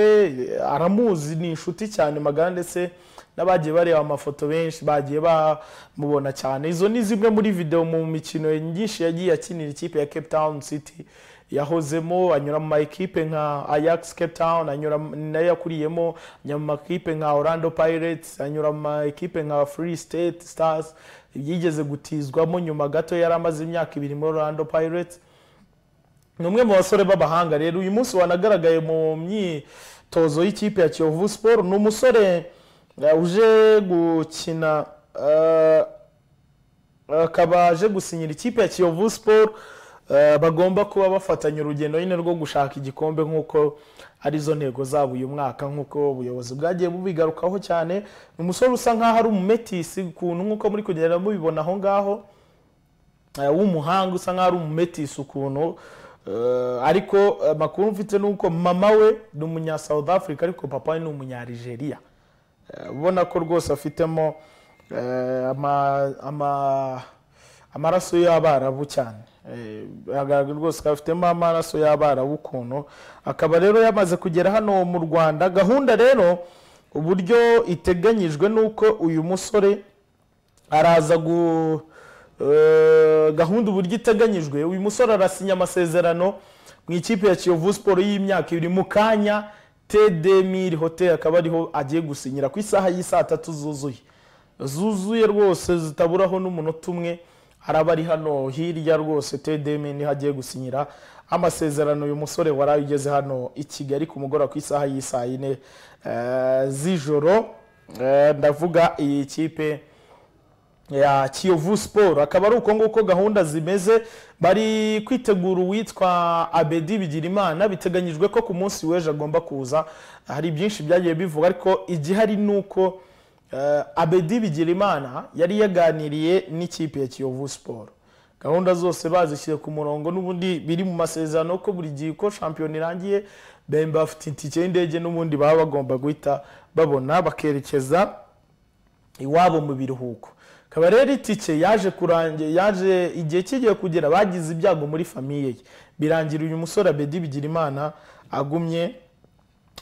aramuzi ni inshuti cyane magana ndetse n'abagiye bareba amafoto benshi bagiye bamubona cyane. Izo ni zimwe muri video mu mikino nyinshi yagiye akinira ikipe ya cape town city. Yahozemo anyura mu makipe nka ajax cape town anyura na yo yakuriyemo anyura mu makipe nka orlando pirates anyura mu makipe nka free state stars. Yigeze gutizwamo nyuma gato yari amaze imyaka ibiri muri orlando pirates. Ni umwe mu basore b'abahanga rero uyu munsi wanagaragaye mu myitozo y'ikipe ya kiyovu siporo ni umusore eh, uje gukina eh, akaba aje gusinyira ikipe ya kiyovu siporo eh, bagomba kuba bafatanya urugendo nyine rwo gushaka igikombe nk'uko ari zo ntego zabo uyu mwaka nk'uko ubuyobozi bwagiye bubigarukaho cyane. Ni umusore usa nk'aho ari umumetisi ukuntu nk'uko muri kugenda mubibona aho ngaho. W'umuhanga usa nk'aho ari umumetisi ukuntu ariko amakuru mfite ni uko mama we ni umunya south africa ariko papa we ni umunya nigeria Eh, ubona ko rwose afitemo eh, ama- ama- amaraso y'abarabu cyane. Eh, biragaragara rwose ko afitemo amaraso y'abarabu ukuntu. Akaba rero yamaze kugera hano mu rwanda. Gahunda rero uburyo iteganyijwe ni uko uyu musore araza gu eh, gahunda uburyo iteganyijwe uyu musore arasinya amasezerano mu ikipe ya kiyovu siporo y'imyaka ibiri. Mu kanya tedemiri hoteli akaba ariho agiye gusinyira ku isaha y'isaa tatu zuzuye. Zuzuye rwose zitaburaho n'umunota umwe araba ari hano. Hirya rwose tedemi ni ho agiye gusinyira amasezerano uyu musore wari ugeze hano i kigali ku mugoroba ku isaha y'isaa yine eh, z'ijoro. Eh, ndavuga iyi kipe ya kiyovu siporo akaba ari uko nguko gahunda zimeze bari kwitegura uwitwa abedi bigirimana. Biteganyijwe ko ku munsi w'ejo agomba kuza. Hari byinshi byagiye bivuga ariko igihari ni uko eh, abedi bigirimana yari yaganiriye n'ikipe ya kiyovu siporo gahunda zose bazishyize ku murongo n'ubundi biri mu masezerano ko buri gihe uko shampiyona irangiye bemba bafite itike y'indege n'ubundi baba bagomba guhita babona bakerekeza iwabo mu biruhuko. Akaba rero itike yaje kurangira yaje igihe kigiye kugera bagize ibyago muri famiye ye. Birangira uyu musore abedi bigirimana agumye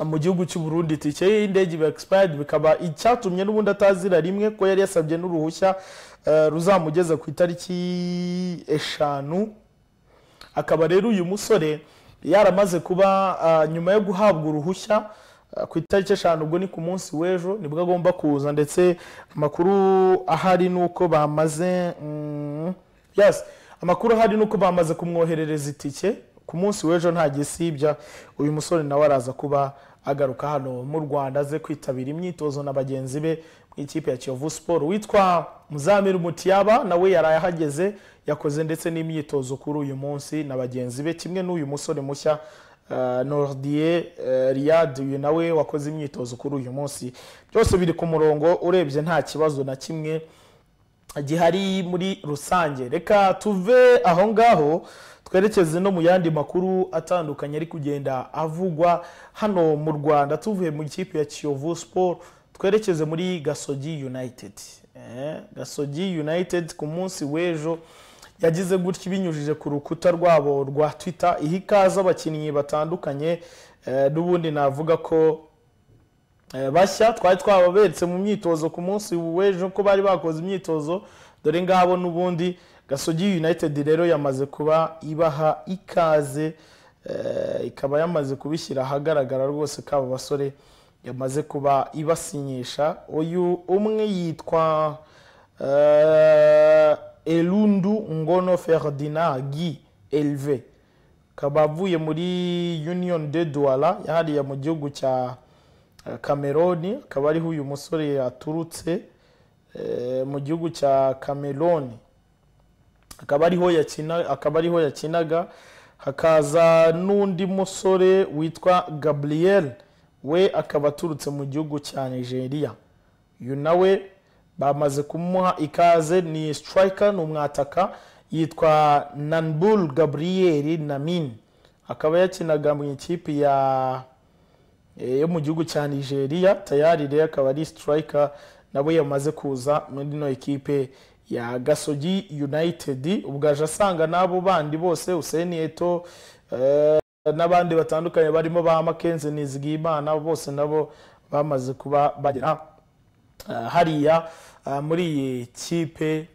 mu gihugu cy'u Burundi itike y'indege iba expired? Bikaba icyatumye n'ubundi atazira rimwe ko yari yasabye n'uruhushya eh, ruzamugeza ku itariki eshanu. Akaba rero uyu musore yaramaze kuba ah, nyuma yo guhabwa uruhushya ku itariki eshanu ubwo ni ku munsi w'ejo ni bwo agomba kuza. Ndetse amakuru ahari ni uko bamaze mm, yes amakuru ahari ni uko bamaze kumwoherereza itike. Ku munsi w'ejo nta gisibya. Uyu musore nawe araza kuba agaruka hano mu rwanda aze kwitabira imyitozo na bagenzi be mu ikipe ya kiyovu siporo witwa muzamiru mutiyaba nawe yaraye ahageze yakoze ndetse n'imyitozo kuri uyu munsi na bagenzi be. Kimwe n'uyu musore mushya uh, nordier uh, riyad uyu nawe wakoze imyitozo kuri uyu munsi. Byose biri ku murongo urebye nta kibazo na kimwe gihari muri rusange. Reka tuve aho ngaho twerekeze no mu yandi makuru atandukanye ari kugenda avugwa hano mu rwanda. Tuvuye mu ikipe ya kiyovu sport twerekeze muri gasogi united. Eh, gasogi united ku munsi w'ejo. Yagize gutya ibinyujije ku rukuta rwabo rwa twitter iha ikaze abakinnyi batandukanye eh, n'ubundi navuga ko Eh, bashya twari twababeretse mu myitozo ku munsi w'ejo ko bari bakoze imyitozo dore ngabo n'ubundi gasogi united rero yamaze kuba ibaha ikaze eh, ikaba yamaze kubishyira ahagaragara rwose ko abo basore yamaze kuba ibasinyisha. Uyu umwe yitwa elundu ngono ferdinand gi elve. Akaba avuye muri union de douala yahariye mu gihugu cya Cameroon. Akaba ariho uyu musore yaturutse eh, mu gihugu cya Cameroon. Akaba ariho yakinaga. Hakaza n'undi musore witwa Gabriel. We akaba aturutse mu gihugu cya Nigeria. Uyu nawe bamaze kumuha ikaze ni striker ni umwataka yitwa Nanbul Gabriel Namin. Akaba yakinaga mu ikipe ya eh, yo mu gihugu cya nigeria. Tayari rero akaba ari striker nawe yamaze kuza muri ino ekipe ya gasogi united. Ubwo aje asanga n'abo bandi bose useni eto eh, n'abandi batandukanye barimo ba makenzi nizigiyimana bose nabo bamaze kuba bagera hariya eh, muri iyi kipe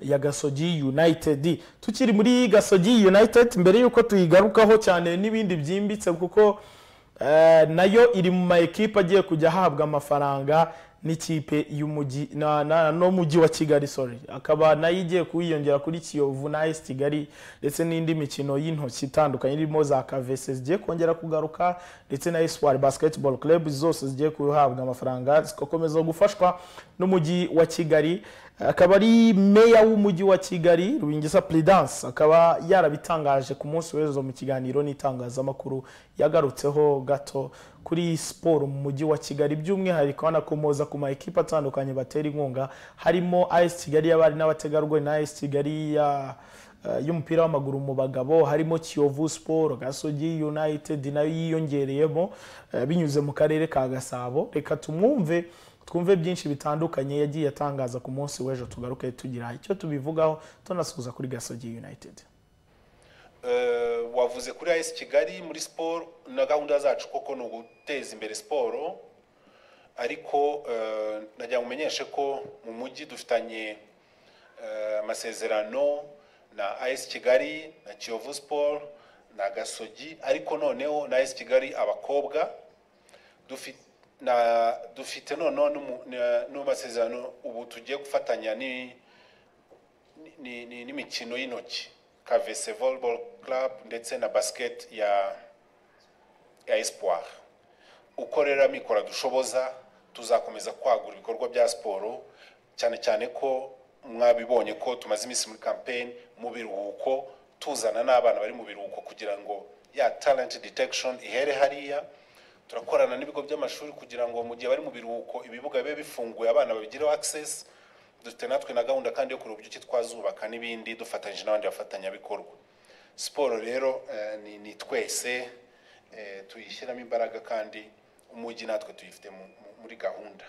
ya gasogi united. Tukiri muri gasogi united mbere y'uko tuyigarukaho cyane n'ibindi byimbitse kuko eh, na yo iri mu ma ekipe agiye kujya ahabwa amafaranga n'ikipe y'umujyi n'umujyi wa kigali sorry. Akaba na yo igiye kuwiyongera kuri kiyovu na esi kigali ndetse n'indi mikino y'intoki itandukanye irimo za kavese zigiye kongera kugaruka ndetse na espoir basketball club zose zigiye guhabwa amafaranga zigakomeza gufashwa n'umujyi wa kigali. Akaba ari meya w'umujyi wa kigali rubingisa prudence akaba yarabitangaje ku munsi w'ejo mu kiganiro n'itangazamakuru yagarutseho gato kuri siporo mu mujyi wa kigali. By'umwihariko anakomoza ku ma ekipa atandukanye batera inkunga harimo as kigali y'abari n'abategarugori na as kigali ya eh, y'umupira w'amaguru mu bagabo harimo kiyovu siporo gasogi united na yo yiyongereyemo eh, binyuze mu karere ka gasabo. Reka tumwumve twumve byinshi bitandukanye yagiye atangaza ku munsi w'ejo tugaruke tugira icyo tubivugaho tunasuhuza kuri gasogi united. Eh, wavuze kuri AS Kigali muri siporo na gahunda zacu koko ni uguteza imbere siporo ariko eh, nagira ngo umenyeshe ko mu mujyi dufitanye eh, amasezerano na AS Kigali na Kiyovu Sport na Gasogi. Ariko noneho na AS Kigali abakobwa dufite dufite noneho na- n'amasezerano ubu tugiye gufatanya ni ni- ni- n'imikino y'intoki. Kavese volleyball club ndetse na basket ya ya espoir. Uko rero amikoro dushoboza tuzakomeza kwagura ibikorwa bya siporo cyane cyane ko mwabibonye ko tumaze iminsi muri campaign mu biruhuko tuzana n'abana bari mu biruhuko kugira ngo ya talent detection ihere hariya turakorana n'ibigo by'amashuri kugira ngo mu gihe bari mu biruhuko ibibuga bibe bifunguye abana babigireho access dufite natwe na gahunda kandi yo kureba uburyo twazubaka n'ibindi dufatanyije n'abandi bafatanyabikorwa. Siporo rero eh, ni twese eh, tuyishyiramo imbaraga kandi umujyi natwe tuyifite muri gahunda.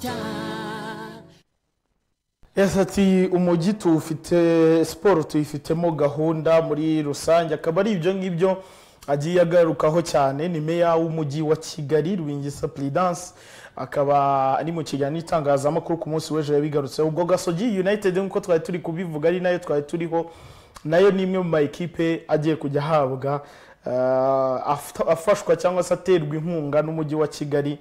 Time ati umujyi tuwufite siporo tuyifitemo gahunda muri rusange akaba ari ibyo ngibyo agiye agarukaho cyane. Ni meya w'umujyi wa kigali rwingisa prudence akaba ari mu kiganiro n'itangazamakuru ku munsi w'ejo yabigarutseho. Ubwo gasogi united nk'uko twari turi kubivuga ari na yo twari turiho na yo ni imwe mu ma ekipe agiye kujya ahabwa eh, afashwa cyangwa se aterwa inkunga n'umujyi wa kigali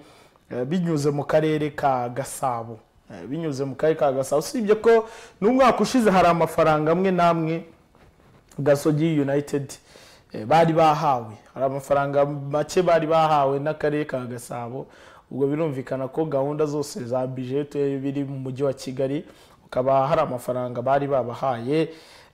eh, binyuze mu karere ka gasabo. Binyuze mu karere ka gasabo. Usibye ko n'umwaka ushize hari amafaranga amwe n'amwe gasogi united eh, bari bahawe. Hari amafaranga make bari bahawe n'akarere ka gasabo. Ubwo birumvikana ko gahunda zose za bijete biri mu mujyi wa kigali ukaba hari amafaranga bari babahaye.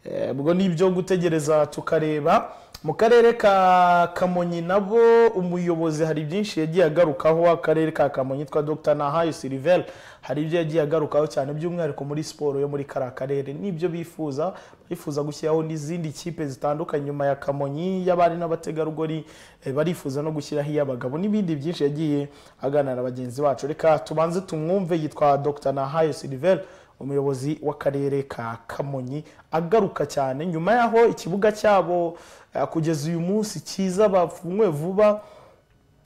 Eh, ubwo ni ibyo gutegereza tukareba. Mu karere ka kamonyi nabo umuyobozi hari byinshi yagiye agarukaho akarere ka kamonyi twa dr. Nahayo silivel hari ibyo yagiye agarukaho cyane by'umwihariko muri siporo yo muri kariya karere. N'ibyo bifuza bifuza gushyiraho n'izindi kipe zitandukanye nyuma ya kamonyi y'abari n'abategarugori eh, barifuza no gushyiraho iy'abagabo n'ibindi byinshi yagiye aganira na bagenzi bacu. Reka tubanze tumwumve yitwa dr. Nahayo silivel umuyobozi w'akarere ka kamonyi agaruka cyane. Nyuma y'aho ikibuga cyabo eh, kugeza uyu munsi cyiza bafunwe vuba.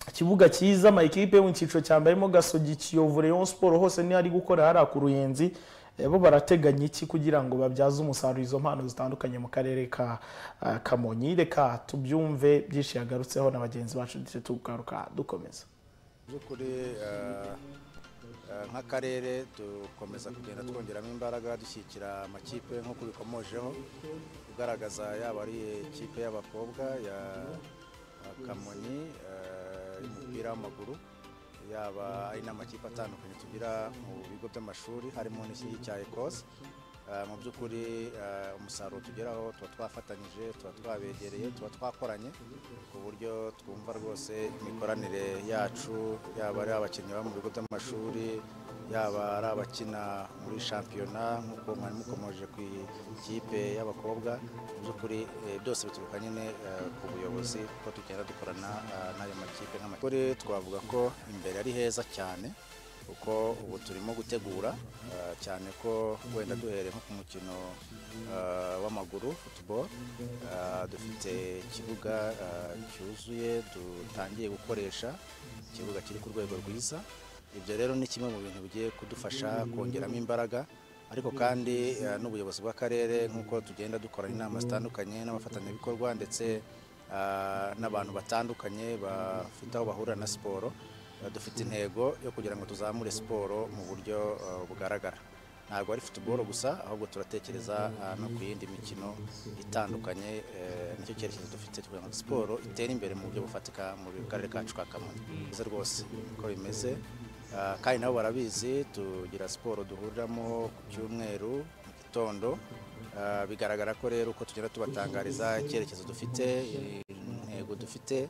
Ikibuga cyiza amakipe yo mu cyiciro cya mbere arimo gasogi kiyovu rayon siporo hose niyo ari gukora hariya ku ruyenzi eh, bo barateganya iki kugira ngo babyaze umusaruro izo mpano zitandukanye mu karere ka eh, kamonyi? Reka tubyumve byinshi yagarutseho na bagenzi bacu ndetse tugaruka dukomeza nk'akarere dukomeza kugenda twongeramo imbaraga dushyigikira amakipe nk'uko bikomojeho ugaragaza yaba ari ikipe y'abakobwa ya kamonyi eh, y'umupira w'amaguru yaba ari n'amakipe atandukanye tugira mu bigo by'amashuri harimo n'iki cya ekose Eh, mu by'ukuri eh, umusaruro tugeraho tuba twafatanyije tuba twabegereye tuba twakoranye ku buryo twumva rwose imikoranire yacu yaba ari abakinnyi baba mu bigo by'amashuri yaba ari abakina muri shampiyona nk'uko mwari mukomeje ku ikipe y'abakobwa mu by'ukuri eh, byose bituruka nyine eh, ku buyobozi kuko tugenda dukorana eh, n'ayo makipe nk'amakipe twavuga ko imbere ari heza cyane kuko ubu turimo gutegura eh, cyane ko wenda duhereye nko ku mukino eh, w'amaguru football. Eh, dufite ikibuga cyuzuye dutangiye gukoresha ikibuga kiri ku rwego rwiza. Ibyo rero ni kimwe mu bintu bigiye kudufasha kongeramo imbaraga ariko kandi n'ubuyobozi bw'akarere nk'uko tugenda dukora inama zitandukanye n'abafatanyabikorwa ndetse n'abantu batandukanye bafite aho bahurira na siporo dufite intego yo kugira ngo tuzamure siporo mu buryo eh, bugaragara. Ntabwo ari futuboro gusa ahubwo turatekereza ah, no ku yindi mikino itandukanye eh, ni cyo cyerekezo dufite kugira ngo siporo itere imbere mu buryo bufatika mu karere kacu ka kamonyi. Bimeze rwose uko bimeze. Kandi nabo barabizi tugira siporo duhuriramo ku cyumweru mu gitondo. Bigaragara ko rero uko tugenda tubatangariza icyerekezo dufite intego dufite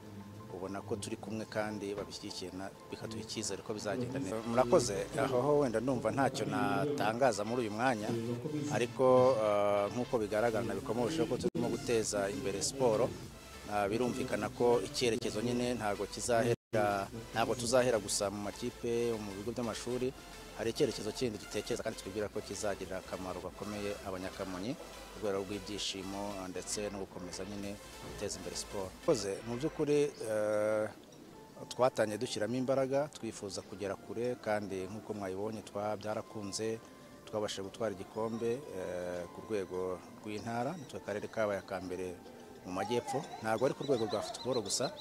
ubona ko turi kumwe kandi babishyigikiye bikaduha icyizere ko bizagenda neza. Murakoze. Aho ho wenda numva ntacyo natangaza muri uyu mwanya ariko ah, nk'uko bigaragara nabikomojeho ko turimo guteza imbere siporo. Ah, birumvikana ko icyerekezo nyine ntabwo kizahera ntabwo tuzahera gusa mu makipe mu bigo by'amashuri hari icyerekezo kindi dutekereza kandi twibwira ko kizagirira akamaro gakomeye abanyakamonyi ku rwego rw'ibyishimo ndetse no gukomeza nyine guteza imbere siporo mu by'ukuri eh, twatangiye dushyiramo imbaraga twifuza kugera kure kandi nk'uko mwabibonye twa byarakunze twabashije gutwara igikombe eh, ku rwego rw'intara nitwe karere kabaye aka mbere mu majyepfo. Ntabwo ari ku rwego rwa futuboro gusa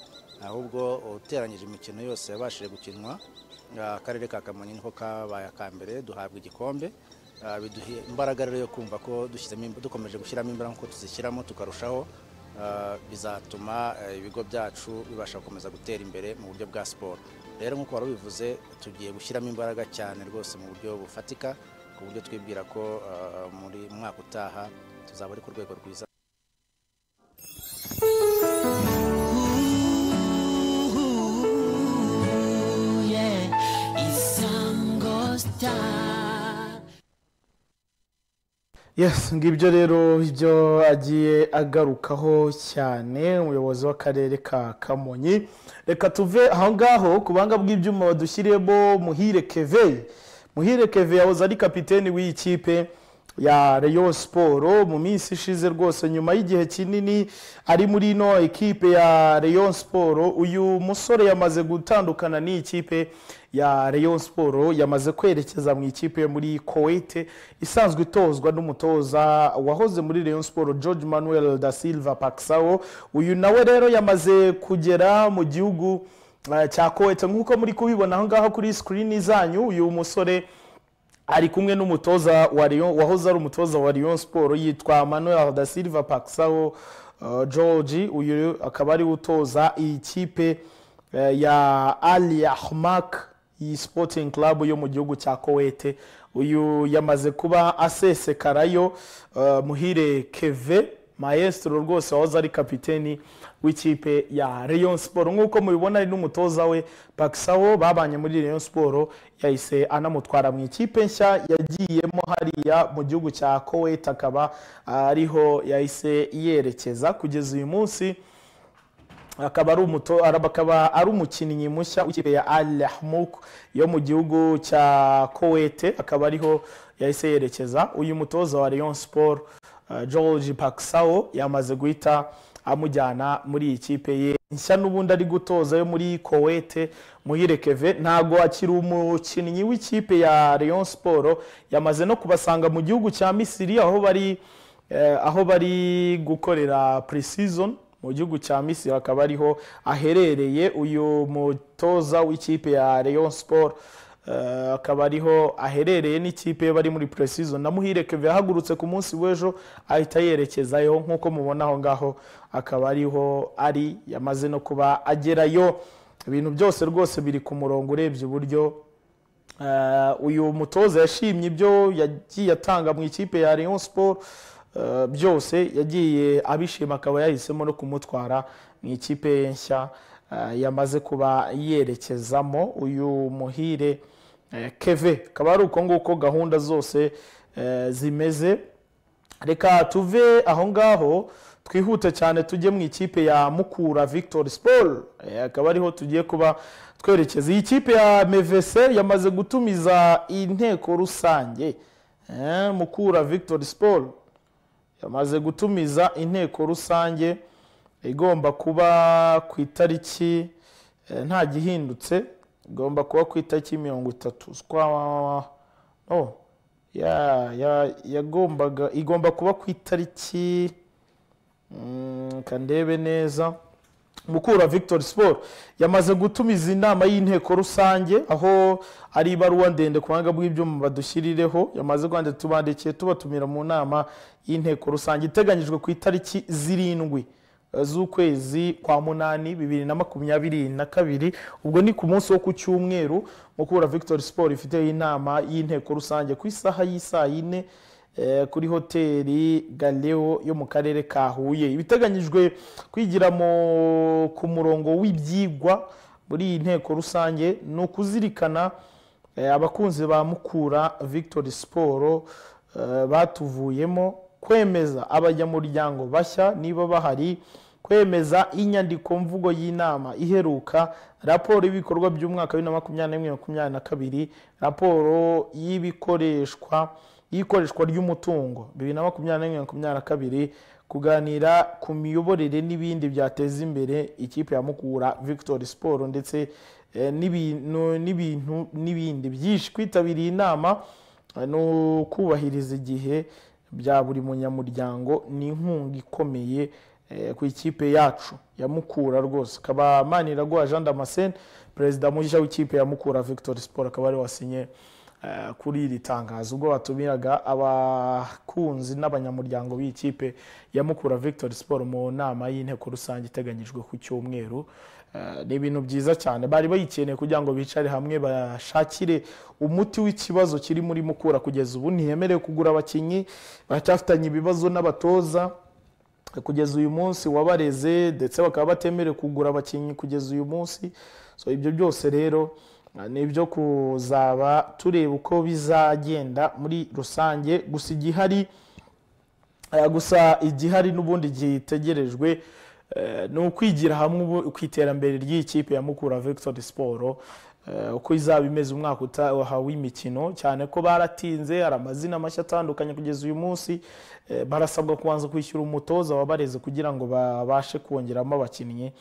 ahubwo uteranyije imikino yose yabashije gukinwa ah, akarere ka kamonyi niko kabaye aka mbere duhabwa igikombe Ah, biduha imbaraga rero yo kumva ko dukomeje gushyiramo imbaraga nk'uko tuzishyiramo tukarushaho ah, bizatuma eh, ibigo byacu bibasha gukomeza gutera imbere mu buryo bwa siporo rero nk'uko wari ubivuze tugiye gushyiramo imbaraga cyane rwose mu buryo bufatika ku buryo twibwira ko muri mu mwaka utaha tuzaba ari ku rwego rwiza. Ngibyo rero ibyo agiye agarukaho cyane umuyobozi w'akarere ka kamonyi. Reka tuve aho ngaho ku banga bw'ibyuma badushyiremo muhire keve muhire keve yahoze ari kapiteni w'iyi kipe ya Rayon Sport. Mu minsi ishize rwose nyuma y'igihe kinini ari muri ino ekipe ya Rayon Sport. Uyu musore yamaze gutandukana n'iyi kipe ya Rayon Sport yamaze kwerekeza mu ikipe muri Kuwait isanzwe itozwa n'umutoza wahoze muri Rayon Sport George Manuel da Silva Paxao. Uyu nawe rero yamaze kugera mu gihugu eh, cya Kuwait nk'uko muri kubibona aho ngaho kuri screen zanyu uyu musore ari kumwe n'umutoza wahoze ari umutoza wa Rayon Sport yitwa Manuel da Silva uh, George uyu akaba ari utoza iyi kipe eh, ya Al Ahmak iyi Sporting Club yo mu gihugu cya Kuwait uyu yamaze kuba asesekarayo uh, muhire Keve maestro rwose wahoze ari kapiteni w'ikipe ya Rayon Sport. Nk'uko mubibona ari n'umutoza we Paxao babanye muri Rayon Sport yahise anamutwara mu ikipe nshya yagiyemo hariya mu gihugu cya Kuwait akaba ariho yahise yerekeza kugeza uyu munsi. Akaba ari umuto akaba ari umukinnyi mushya w'ikipe ya Al Ahmouk yo mu gihugu cya Kuwait akaba ariho yahise yerekeza. Uyu mutoza wa Rayon Sport uh, George Paxao yamaze guhita amujyana muri iyi kipe ye. Nshya n'ubundi ari gutoza yo muri Kuwait muhire Keve ntago akiri umukinnyi w'ikipe ya Rayon Sport. Yamaze no kubasanga mu gihugu cya Misiri aho bari eh, aho bari gukorera pre-season. Mu gihugu cya Misiri akaba ariho aherereye uyu mutoza w'ikipe ya Rayon Sport eh, akaba ariho aherereye n'ikipe ye bari muri pre-season na Muhire Keve yahagurutse ku munsi w'ejo ahita yerekezayo. Nk'uko mubona aho ngaho akaba ariho ari yamaze no kuba agerayo. Ibintu byose rwose biri ku murongo urebye uburyo eh, uyu mutoza yashimye ibyo yagiye atanga mu ikipe ya Sport eh, byose yagiye abishima akaba yahisemo no kumutwara mu ikipe nshya. Eh, yamaze kuba yerekezamo uyu muhire eh, Keve akaba ari uko nguko gahunda zose eh, zimeze. Reka tuve aho ngaho twihute cyane tujye mu ikipe ya mukura victor sport. Eh, akaba ariho tugiye kuba twerekeza. Iyi kipe ya mevese yamaze gutumiza inteko rusange Eh, mukura victor sport. Yamaze gutumiza inteko rusange igomba kuba ku itariki eh, nta gihindutse igomba kuba ku itariki mirongo itatu. Yagombaga igomba kuba ku itariki mm, kandebe neza. Mukura victor sport. Yamaze gutumiza inama y'inteko rusange aho ari ibaruwa ndende ku buhanga bw'ibyuma badushyirireho yamaze rwanda tubandikiye tubatumira mu nama y'inteko rusange iteganyijwe ku itariki zirindwi eh, z'ukwezi kwa munani bibiri na makumyabiri na kabiri. Ubwo ni ku munsi wo ku cyumweru mukura victor sport ifite inama y'inteko rusange ku isaha y'isaa yine. Kuri hoteli galeo yo mu karere ka huye. Ibiteganyijwe kwigira mu- ku murongo w'ibyigwa muri iyi nteko rusange ni ukuzirikana eh, abakunzi ba mukura victor sport eh, batuvuyemo kwemeza abanyamuryango bashya niba bahari kwemeza inyandiko mvugo y'inama iheruka raporo y'ibikorwa by'umwaka wa bibiri na makumyabiri n'imwe makumyabiri na kabiri raporo y'ibikoreshwa y'ikoreshwa ry'umutungo. Bibiri na makumyabiri n'imwe makumyabiri na kabiri kuganira ku miyoborere n'ibindi byateza imbere ikipe ya mukura victor sport ndetse eh, n'ibintu n'ibindi byinshi. Kwitabira iyi nama eh, no kubahiriza igihe bya buri munyamuryango. Ni inkunga ikomeye eh, ku ikipe yacu ya mukura rwose. Akaba maniraguha jean damascene perezida mushya w'ikipe ya mukura victor sport akaba ari wasinye kuri iri tangazo. Ubwo batumiraga abakunzi n'abanyamuryango b'ikipe ya mukura victor sport mu nama y'inteko rusange iteganyijwe ku cyumweru. Eh, ni ibintu byiza cyane. Bari bayikeneye kugira ngo bicare hamwe bashakire umuti w'ikibazo kiri muri mukura. Kugeza ubu ntiyemerewe kugura abakinnyi baracyafitanye ibibazo n'abatoza. Kugeza uyu munsi wabareze ndetse bakaba batemerewe kugura abakinnyi kugeza uyu munsi. Ibyo byose rero eh, ni ibyo kuzaba tureba uko bizagenda muri rusange gusa igihari Eh, gusa igihari n'ubundi gitegerejwe eh, ni ukwigira hamwe ku iterambere ry'iyi kipe ya mukura victor sport eh, uko izaba imeze umwaka utaha w'imikino cyane ko baratinze hari amazina mashya atandukanye kugeza uyu munsi eh, barasabwa kubanza kwishyura umutoza wabareze kugira ngo babashe kongeramo abakinnyi.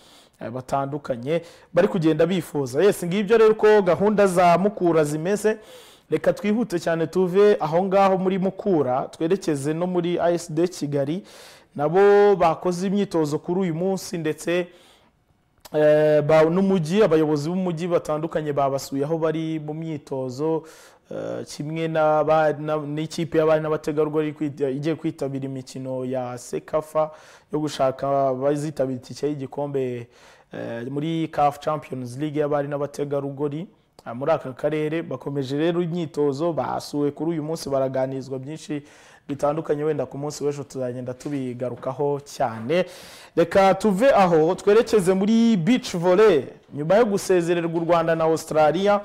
Batandukanye bari kugenda bifuza. Yes ngibyo rero uko gahunda za mukura zimeze. Reka twihute cyane tuve aho ngaho muri mukura twerekeze no muri asd kigali. Nabo bakoze imyitozo kuri uyu munsi ndetse eh, n'umujyi abayobozi b'umujyi batandukanye babasuye aho bari mu myitozo. Kimwe n'aba- na- n'ikipe y'abari n'abategarugori igiye kwitabira imikino ya sekafa yo gushaka abazitabira itike y'igikombe eh, muri caf champions league y'abari n'abategarugori. Ah, muri aka karere bakomeje rero imyitozo basuwe kuri uyu munsi baraganirizwa byinshi bitandukanye wenda ku munsi w'ejo tuzagenda tubigarukaho cyane. Reka tuve aho twerekeze muri beach volley. Nyuma yo gusezererwa u rwanda na australia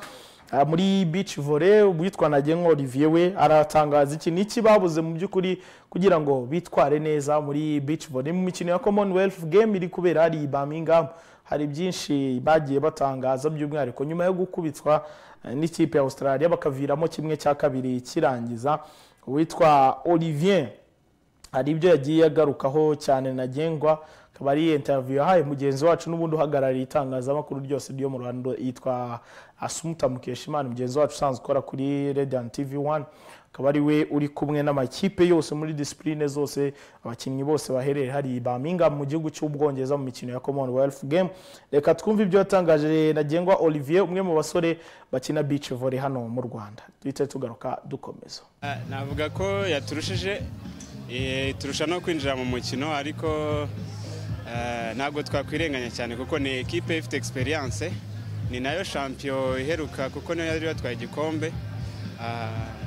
muri beach volley uwitwa nagenwa olivier we aratangaza iki? Niki babuze mu by'ukuri kugira ngo bitware neza muri beach volley? Mu mikino ya commonwealth game iri kubera hari birmingham hari byinshi bagiye batangaza by'umwihariko nyuma yo gukubitwa eh, n'ikipe ya australia bakaviramo kimwe cya kabiri kirangiza uwitwa olivier. Hari ibyo yagiye agarukaho cyane nagengwa akaba ari interview yahaye mugenzi wacu n'ubundi uhagarariye itangazamakuru ryose ryo mu rwanda yitwa asumuta mukeshimana mugenzi wacu usanzwe ukora kuri radiant tv 1 akaba ari we uri kumwe n'amakipe yose muri disipurine zose abakinnyi bose bahereye hari Birmingham mu gihugu cy'ubwongereza mu mikino ya commonwealth game reka twumve ibyo yatangaje nagengwa olivier umwe mu basore bakina beach volley hano mu rwanda. Duhite tugaruka dukomeza navuga ko yaturushije turusha no kwinjira mu mukino ariko eh, ntabwo twakwirenganya cyane kuko ni ekipe ifite experience. Ni na yo champion iheruka kuko niyo yari yatwaye igikombe.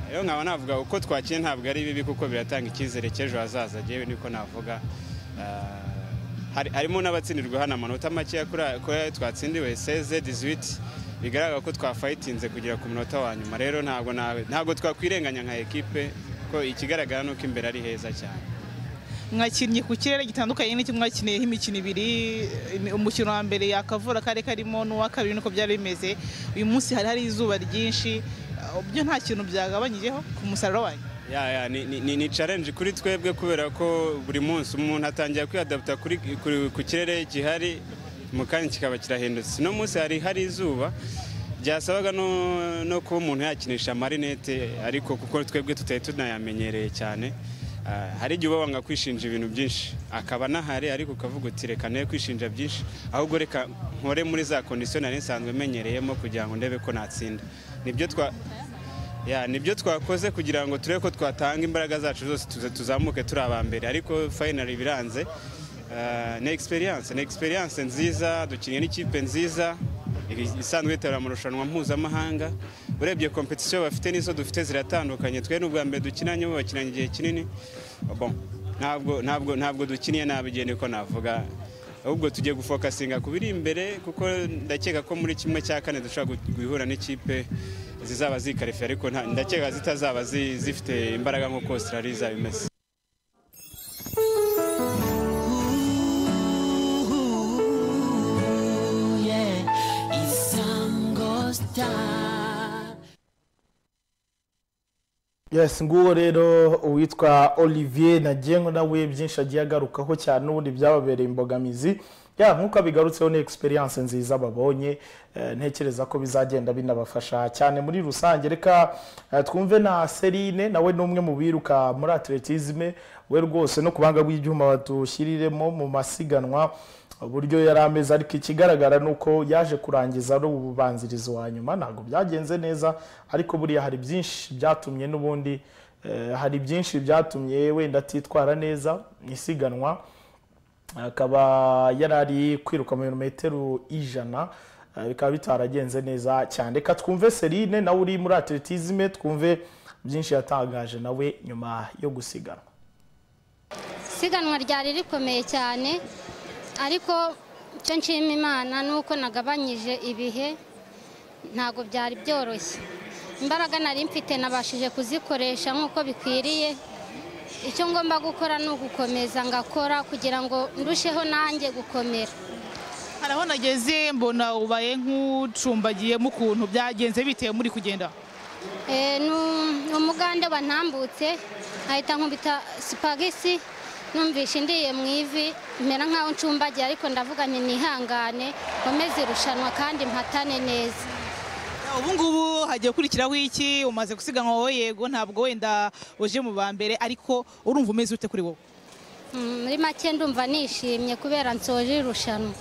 Rero nkaba navuga uko twakiye ntabwo ari bibi kuko biratanga icyizere cy'ejo hazaza. Njyewe niko navuga. Hari- harimo n'abatsindirwa hano amanota makeya kuri ayo twatsindiwe 16 18 bigaragara ko twafayitinze kugera ku munota wa nyuma. Rero ntabwo ntabwo twakwirenganya nka ekipe. Ko ikigaragara ni uko imbere ari heza cyane. Mwakinnye ku kirere gitandukanye n'icyo mwakiniyeho imikino ibiri umukino wa mbere yakavura kari karimo n'uwa kabiri niko byari bimeze. Uyu munsi hari hari izuba ryinshi byo nta kintu byagabanyijeho ku musaruro wanyu? Ya ya ni, challenge kuri twebwe kubera ko buri munsi umuntu atangira kuri, ku kirere gihari mu kanya kikaba kirahindutse. No munsi hari hari izuba byasabaga no, kuba umuntu yakinisha amarinete ariko kuko twebwe tutari tunayamenyereye cyane Ah, hari igihe uba wanga kwishinja ibintu byinshi. Akaba anahari ariko ukavuga uti reka nawe kwishinja byinshi. Ahubwo reka nkore muri za kondisiyo nari nsanzwe menyereyemo kugira ngo ndebe ko natsinda. Nibyo twakoze kugira ngo turebe ko twatanga imbaraga zacu zose tuza- tuzamuke turi aba mbere. Ariko finally biranze. Ah, ni experience ni experience nziza dukinnye n'ikipe nziza. Isanzwe yitabira amarushanwa mpuzamahanga. Urebye kompetisiyo bafite n'izo dufite ziratandukanye. Twe n'ubwa mbere dukinanye bo bakinanye igihe kinini. Ntabwo ntabwo dukiniye nabi igihe niko navuga. Ahubwo tugiye gufokasinga ku biri imbere kuko ndakeka ko muri kimwe cya kane dushobora gu- guhura n'ikipe zizaba zikarifiye ariko ndakeka zitazaba zi- zifite imbaraga nk'uko Australia izaba yes nguwo rero uwitwa olivier nagengo nawe byinshi agiye agarukaho cyane n'ubundi byababereye imbogamizi. Ya nk'uko abigarutseho ni experience nziza babonye eh, ntekereza ko bizagenda binabafasha cyane muri rusange. Reka eh, twumve na serine nawe ni umwe mu biruka muri atletisme we rwose no ku banga bw'ibyuma batushyiriremo mu masiganwa. Uburyo yari ameze ariko ikigaragara ni uko yaje kurangiza ari ububanzirizi wa nyuma. Ntabwo byagenze neza ariko buriya hari byinshi byatumye n'ubundi eh, hari byinshi byatumye wenda atitwara neza isiganwa. Akaba yari ari kwiruka mu birometero ijana eh, bikaba bitaragenze neza cyane. Reka twumve serine nawe uri muri atletisme twumve byinshi yatangaje nawe nyuma yo gusiganwa. Isiganwa ryari rikomeye cyane. Ariko icyo nshima imana ni uko nagabanyije ibihe ntabwo byari byoroshye. Imbaraga nari mfite nabashije kuzikoresha nk'uko bikwiriye. Icyo ngomba gukora ni ugukomeza ngakora kugira ngo ndusheho nanjye gukomera. Hari aho nageze mbona ubaye nk'ucumbagiyemo ukuntu byagenze bitewe muri kugenda? Eh, ni umugande wantambutse ahita nkubita sipagisi numvishe indiye mu ivi mera nk'aho ncumbagiye ariko ndavuga nti nihangane nkomeze irushanwa kandi mpatane neza. Ubu ngubu hagiye gukurikiraho iki? Umaze gusiganwa wowe yego ntabwo wenda uje mu ba mbere ariko urumva umeze ute kuri wowe? Mm, muri make ndumva nishimye kubera nsoje irushanwa.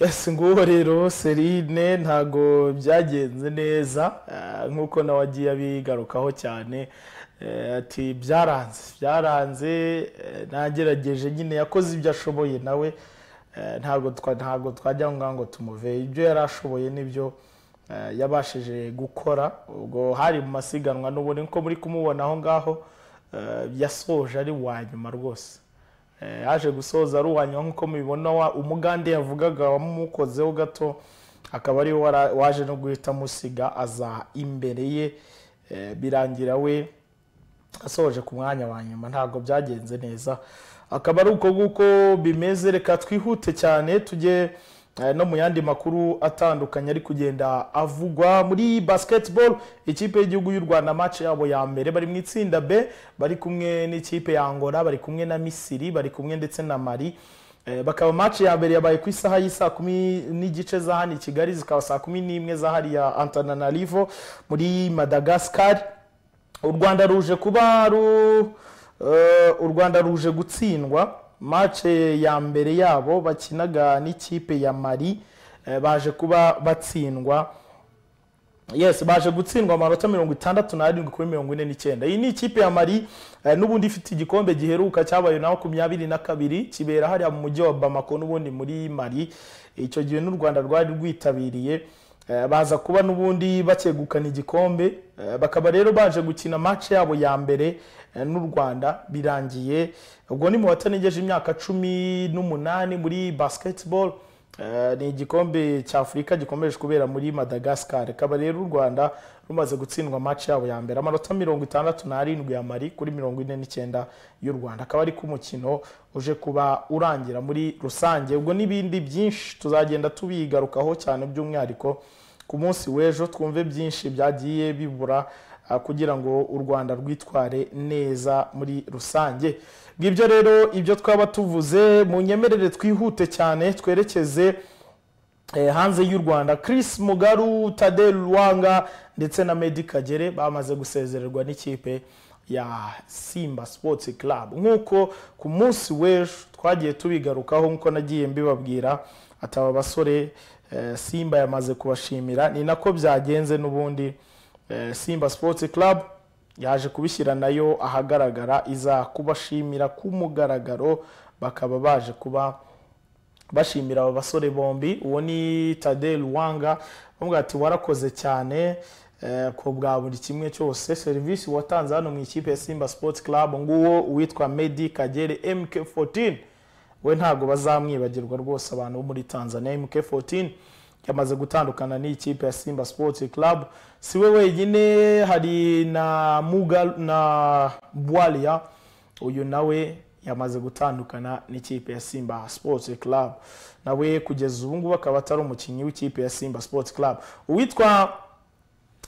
Yesi nguwo rero serine ntago byagenze neza eh, nk'uko nawe agiye abigarukaho cyane eh, ati byaranze byaranze eh, nagerageje nyine yakoze ibyo ashoboye nawe twa- ntago twajya ngo tumuve ibyo yari ashoboye ni byo yabashije gukora ubwo hari mu masiganwa n'ubundi nko muri kumubona aho ngaho yasoje ari uwa nyuma rwose. Yaje gusoza nyuma nk'uko mubibona umugande yavugaga wamukozeho gato akaba ari we waje no guhita amusiga aza imbere ye. Eh, birangira we asoje ku mwanya wa nyuma ntabwo byagenze neza. Akaba ari uko nguko bimeze reka twihute cyane tujye eh, no mu yandi makuru atandukanye ari kugenda avugwa muri basketball ikipe y'igihugu y'u rwanda match yabo ya mbere bari mu itsinda b bari kumwe n'ikipe ya angola bari kumwe na misiri bari kumwe ndetse na mari Eh, bakaba match ya mbere yabaye ku isaha y'isaa kumi n'igice za hano i kigali zikaba saa kumi n'imwe za hariya antananarivo muri madagascar. U rwanda ruje kuba eh, u rwanda ruje gutsindwa. Mace ya mbere yabo bakinaga n'ikipe ya mari eh, baje kuba batsindwa. Yes baje gutsindwa amanota mirongo itandatu n'arindwi kuri mirongo ine n'icyenda. Iyi ni ikipe ya mari eh, n'ubundi ifite igikombe giheruka cyabaye na makumyabiri na kabiri kibera hariya mu mujyi wa bamako n'ubundi muri mari icyo gihe n'u rwanda rwari rwitabiriye Eh, baza kuba n'ubundi bakegukana igikombe bakaba rero baje gukina match yabo ya mbere n'u rwanda birangiye ubwo ni mu batanegeje imyaka cumi n'umunani muri basketball Eh, ni igikombe cya afurika gikomeje kubera muri madagascar. Akaba rero u rwanda rumaze gutsindwa match yabo ya mbere. Amanota mirongo itandatu n'arindwi ya mari kuri mirongo ine n'icyenda y'u rwanda. Akaba ari umukino uje kuba urangira muri rusange. Ubwo n'ibindi byinshi tuzagenda tubigarukaho cyane by'umwihariko ku munsi w'ejo. Twumve byinshi byagiye bibura kugira ngo u rwanda rwitware neza muri rusange. Ngibyo rero ibyo twaba tuvuze mu nyemerere twihute cyane twerekeze eh, hanze y'u rwanda. Chris mugaru tade ruwanga ndetse na medi kagere bamaze gusezererwa n'ikipe ya simba sports club. Nk'uko ku munsi w'ejo twagiye tubigarukaho nk'uko nagiye mbibabwira ati aba basore eh, simba yamaze kubashimira. Ni nako byagenze n'ubundi. Simba sports club yaje kubishyira na yo ahagaragara iza kubashimira ku mugaragaro bakaba baje kuba bashimira aba basore bombi. Uwo ni tade ruwanga bamubwira ati warakoze cyane eh, ku bwa buri kimwe cyose. Serivisi watanze hano mu ikipe ya simba sports club nguwo uwitwa medi kagere mk14 we ntabwo bazamwibagirwa rwose abantu bo muri tanzania mk14 yamaze gutandukana n'ikipe ya simba sports club. Si we wenyine hari na muga na bwalia. Uyu nawe yamaze gutandukana n'ikipe ya simba sports club. Nawe kugeza ubu ngubu akaba atari umukinnyi w'ikipe ya simba sports club. Uwitwa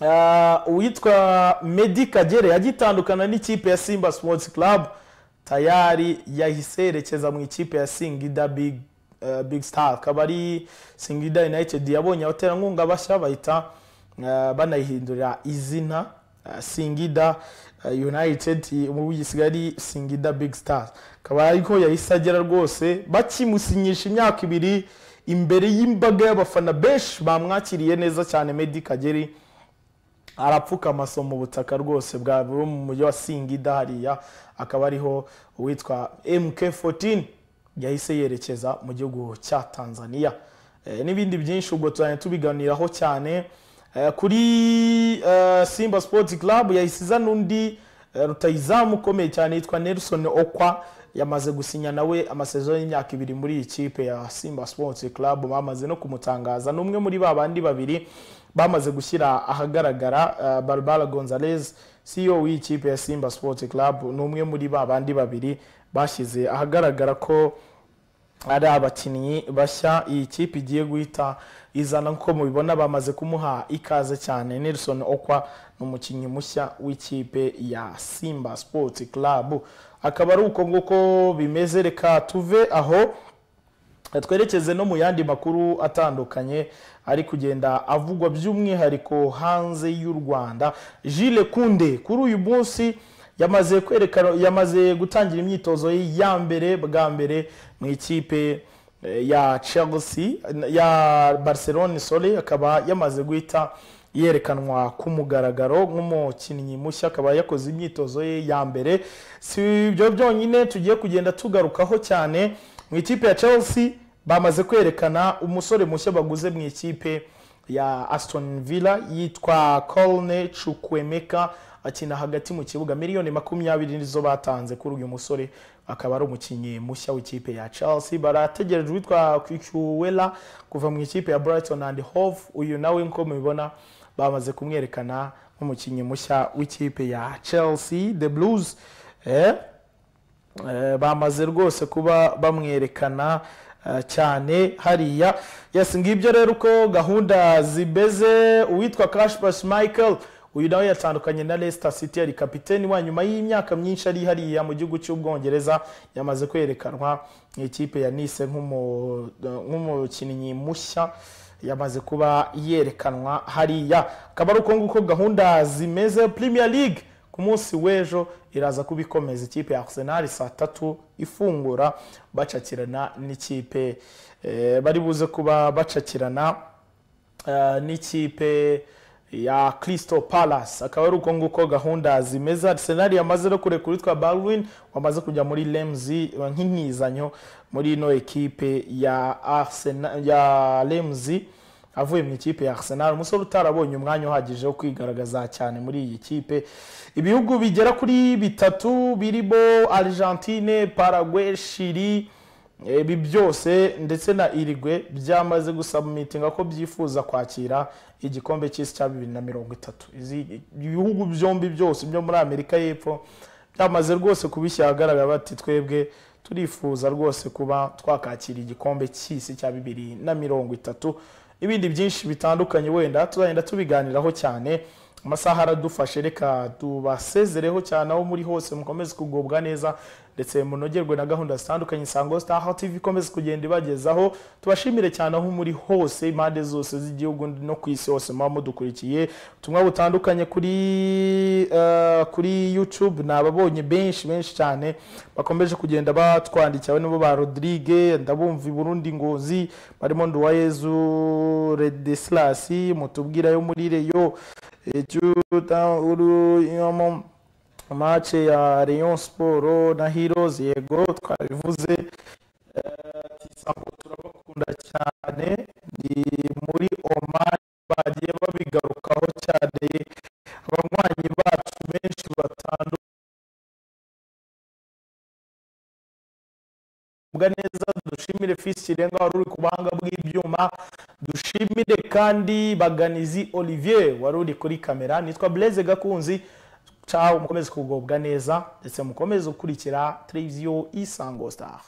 uh, uwitwa medi kagere yagitandukana n'ikipe ya simba sports club. Tayari yahise yerekeza mu ikipe ya singida big, big star. Akaba ari singida united yabonye abaterankunga bashya bahita uh, banayihindurira izina uh, singida united ubu gisigaye singida big stars. Akaba ariko yahise agera rwose bakimusinyisha imyaka ibiri imbere y'imbaga y'abafana benshi bamwakiriye neza cyane medi kageri arapfuka amaso mu butaka rwose bwa bwo mu mujyi wa singida hariya akaba ariho uwitwa mk14 yahise yerekeza mu gihugu cya tanzania. Eh, n'ibindi byinshi ubwo tuzajya tubiganiraho cyane. Eh, kuri eh, simba sports club yahise izana undi rutayizamu ukomeye cyane yitwa nelson okwa. Yamaze gusinya nawe amasezerano y'imyaka ibiri muri iyi kipe ya simba sports club. Bamaze no kumutangaza. Ni umwe muri ba bandi babiri bamaze gushyira ahagaragara barbara gonzalez ceo w'iyi kipe ya simba sports club. Ni umwe muri ba bandi babiri bashyize ahagaragara ko ari abakinnyi bashya. Iyi kipe igiye guhita izana nk'uko mubibona bamaze kumuha ikaze cyane. Nelson okwa ni umukinnyi mushya w'ikipe ya simba sports club. Akaba ari uko nguko bimeze reka tuve aho twerekeze no mu yandi makuru atandukanye ari kugenda avugwa by'umwihariko hanze y'u rwanda. Jules kunde kuri uyu munsi yamaze kwerekana yamaze gutangira imyitozo ye ya mbere bwa mbere mu ikipe eh, ya chelsea ya barcelone sole akaba yamaze guhita yerekanwa ku mugaragaro nk'umukinnyi mushya akaba yakoze imyitozo ye ya mbere. Si ibyo byonyine tugiye kugenda tugarukaho cyane mu ikipe ya chelsea bamaze kwerekana umusore mushya baguze mu ikipe ya aston villa yitwa colne chukwemeka akina hagati mu kibuga miliyoni makumyabiri nizo batanze kuri uyu musore. Akaba ari umukinnyi mushya w'ikipe ya chelsea. Barategereje uwitwa kwicyuwela kuva mu ikipe ya brighton and hove. Uyu nawe nk'uko mubibona bamaze kumwerekana nk'umukinnyi mushya w'ikipe ya chelsea the blues. Eh? Eh, bamaze rwose kuba bamwerekana eh, cyane hariya. Yes ngibyo rero uko gahunda zimeze uwitwa cashbash michael uyu nawe yatandukanye na leicester city ari kapiteni wa nyuma y'imyaka myinshi ari hariya mu gihugu cy'ubwongereza. Yamaze kwerekanwa ikipe ya nice nk'umu- nk'umukinnyi mushya. Yamaze kuba yerekanwa hariya. Akaba ari uko nguko gahunda zimeze. Premier league ku munsi w'ejo iraza kuba ikomeza. Ikipe ya arsenal saa tatu ifungura bacakirana n'ikipe eh, bari buze kuba bacakirana eh, n'ikipe ya Crystal Palace. Akaba ari uko nguko gahunda zimeze. Arsenal yamaze no kurekura witwa Baldwin wamaze kujya muri Lemzi nk'inkizanyo muri ino ekipe ya Arsenal ya Lemzi avuye mu ikipe ya Arsenal. Umusore utarabonye umwanya uhagije wo kwigaragaza cyane muri iyi kipe. Ibihugu bigera kuri bitatu birimo Argentine Paraguay Chili ibi byose ndetse na irigwe byamaze gusabumitinga ko byifuza kwakira igikombe cy'isi cya bibiri na mirongo itatu. Ibihugu byombi byose byo muri amerika y'epfo byamaze rwose kubishyira ahagaragara bati twebwe turifuza rwose kuba twakakira igikombe cy'isi cya bibiri na mirongo itatu. N'ibindi byinshi bitandukanye wenda tuzagenda tubiganiraho cyane. Amasaha aradufashe reka tubasezereho cyane aho muri hose mukomeze kugubwa neza. Ndetse munogerwe na gahunda zitandukanye isango star tv ikomeze kugenda ibagezaho tubashimire cyane aho muri hose impande zose z'igihugu no ku isi hose muba mudukurikiye ubutumwa butandukanye kuri eh, kuri youtube ni ababonye benshi benshi cyane bakomeje kugenda batwandikira nibo ba rodrigue ndabumva burundi ngozi barimo nduwayezu redeslasi mutubwira yo muri reyo uru mace ya Rayon Sport na Heroes yego twabivuze. Eh, turabakunda cyane. Ni muri Oman bagiye babigarukaho cyane. Abanywanyi bacu benshi batandukanye neza dushimire fisi kirenga wari uri ku buhanga bw'ibyuma. Dushimire kandi baganizi olivier wari uri kuri kamera. Nitwa blaise gakunzi. Caho mukomeze kugubwa neza ndetse mukomeze gukurikira televiziyo isango star.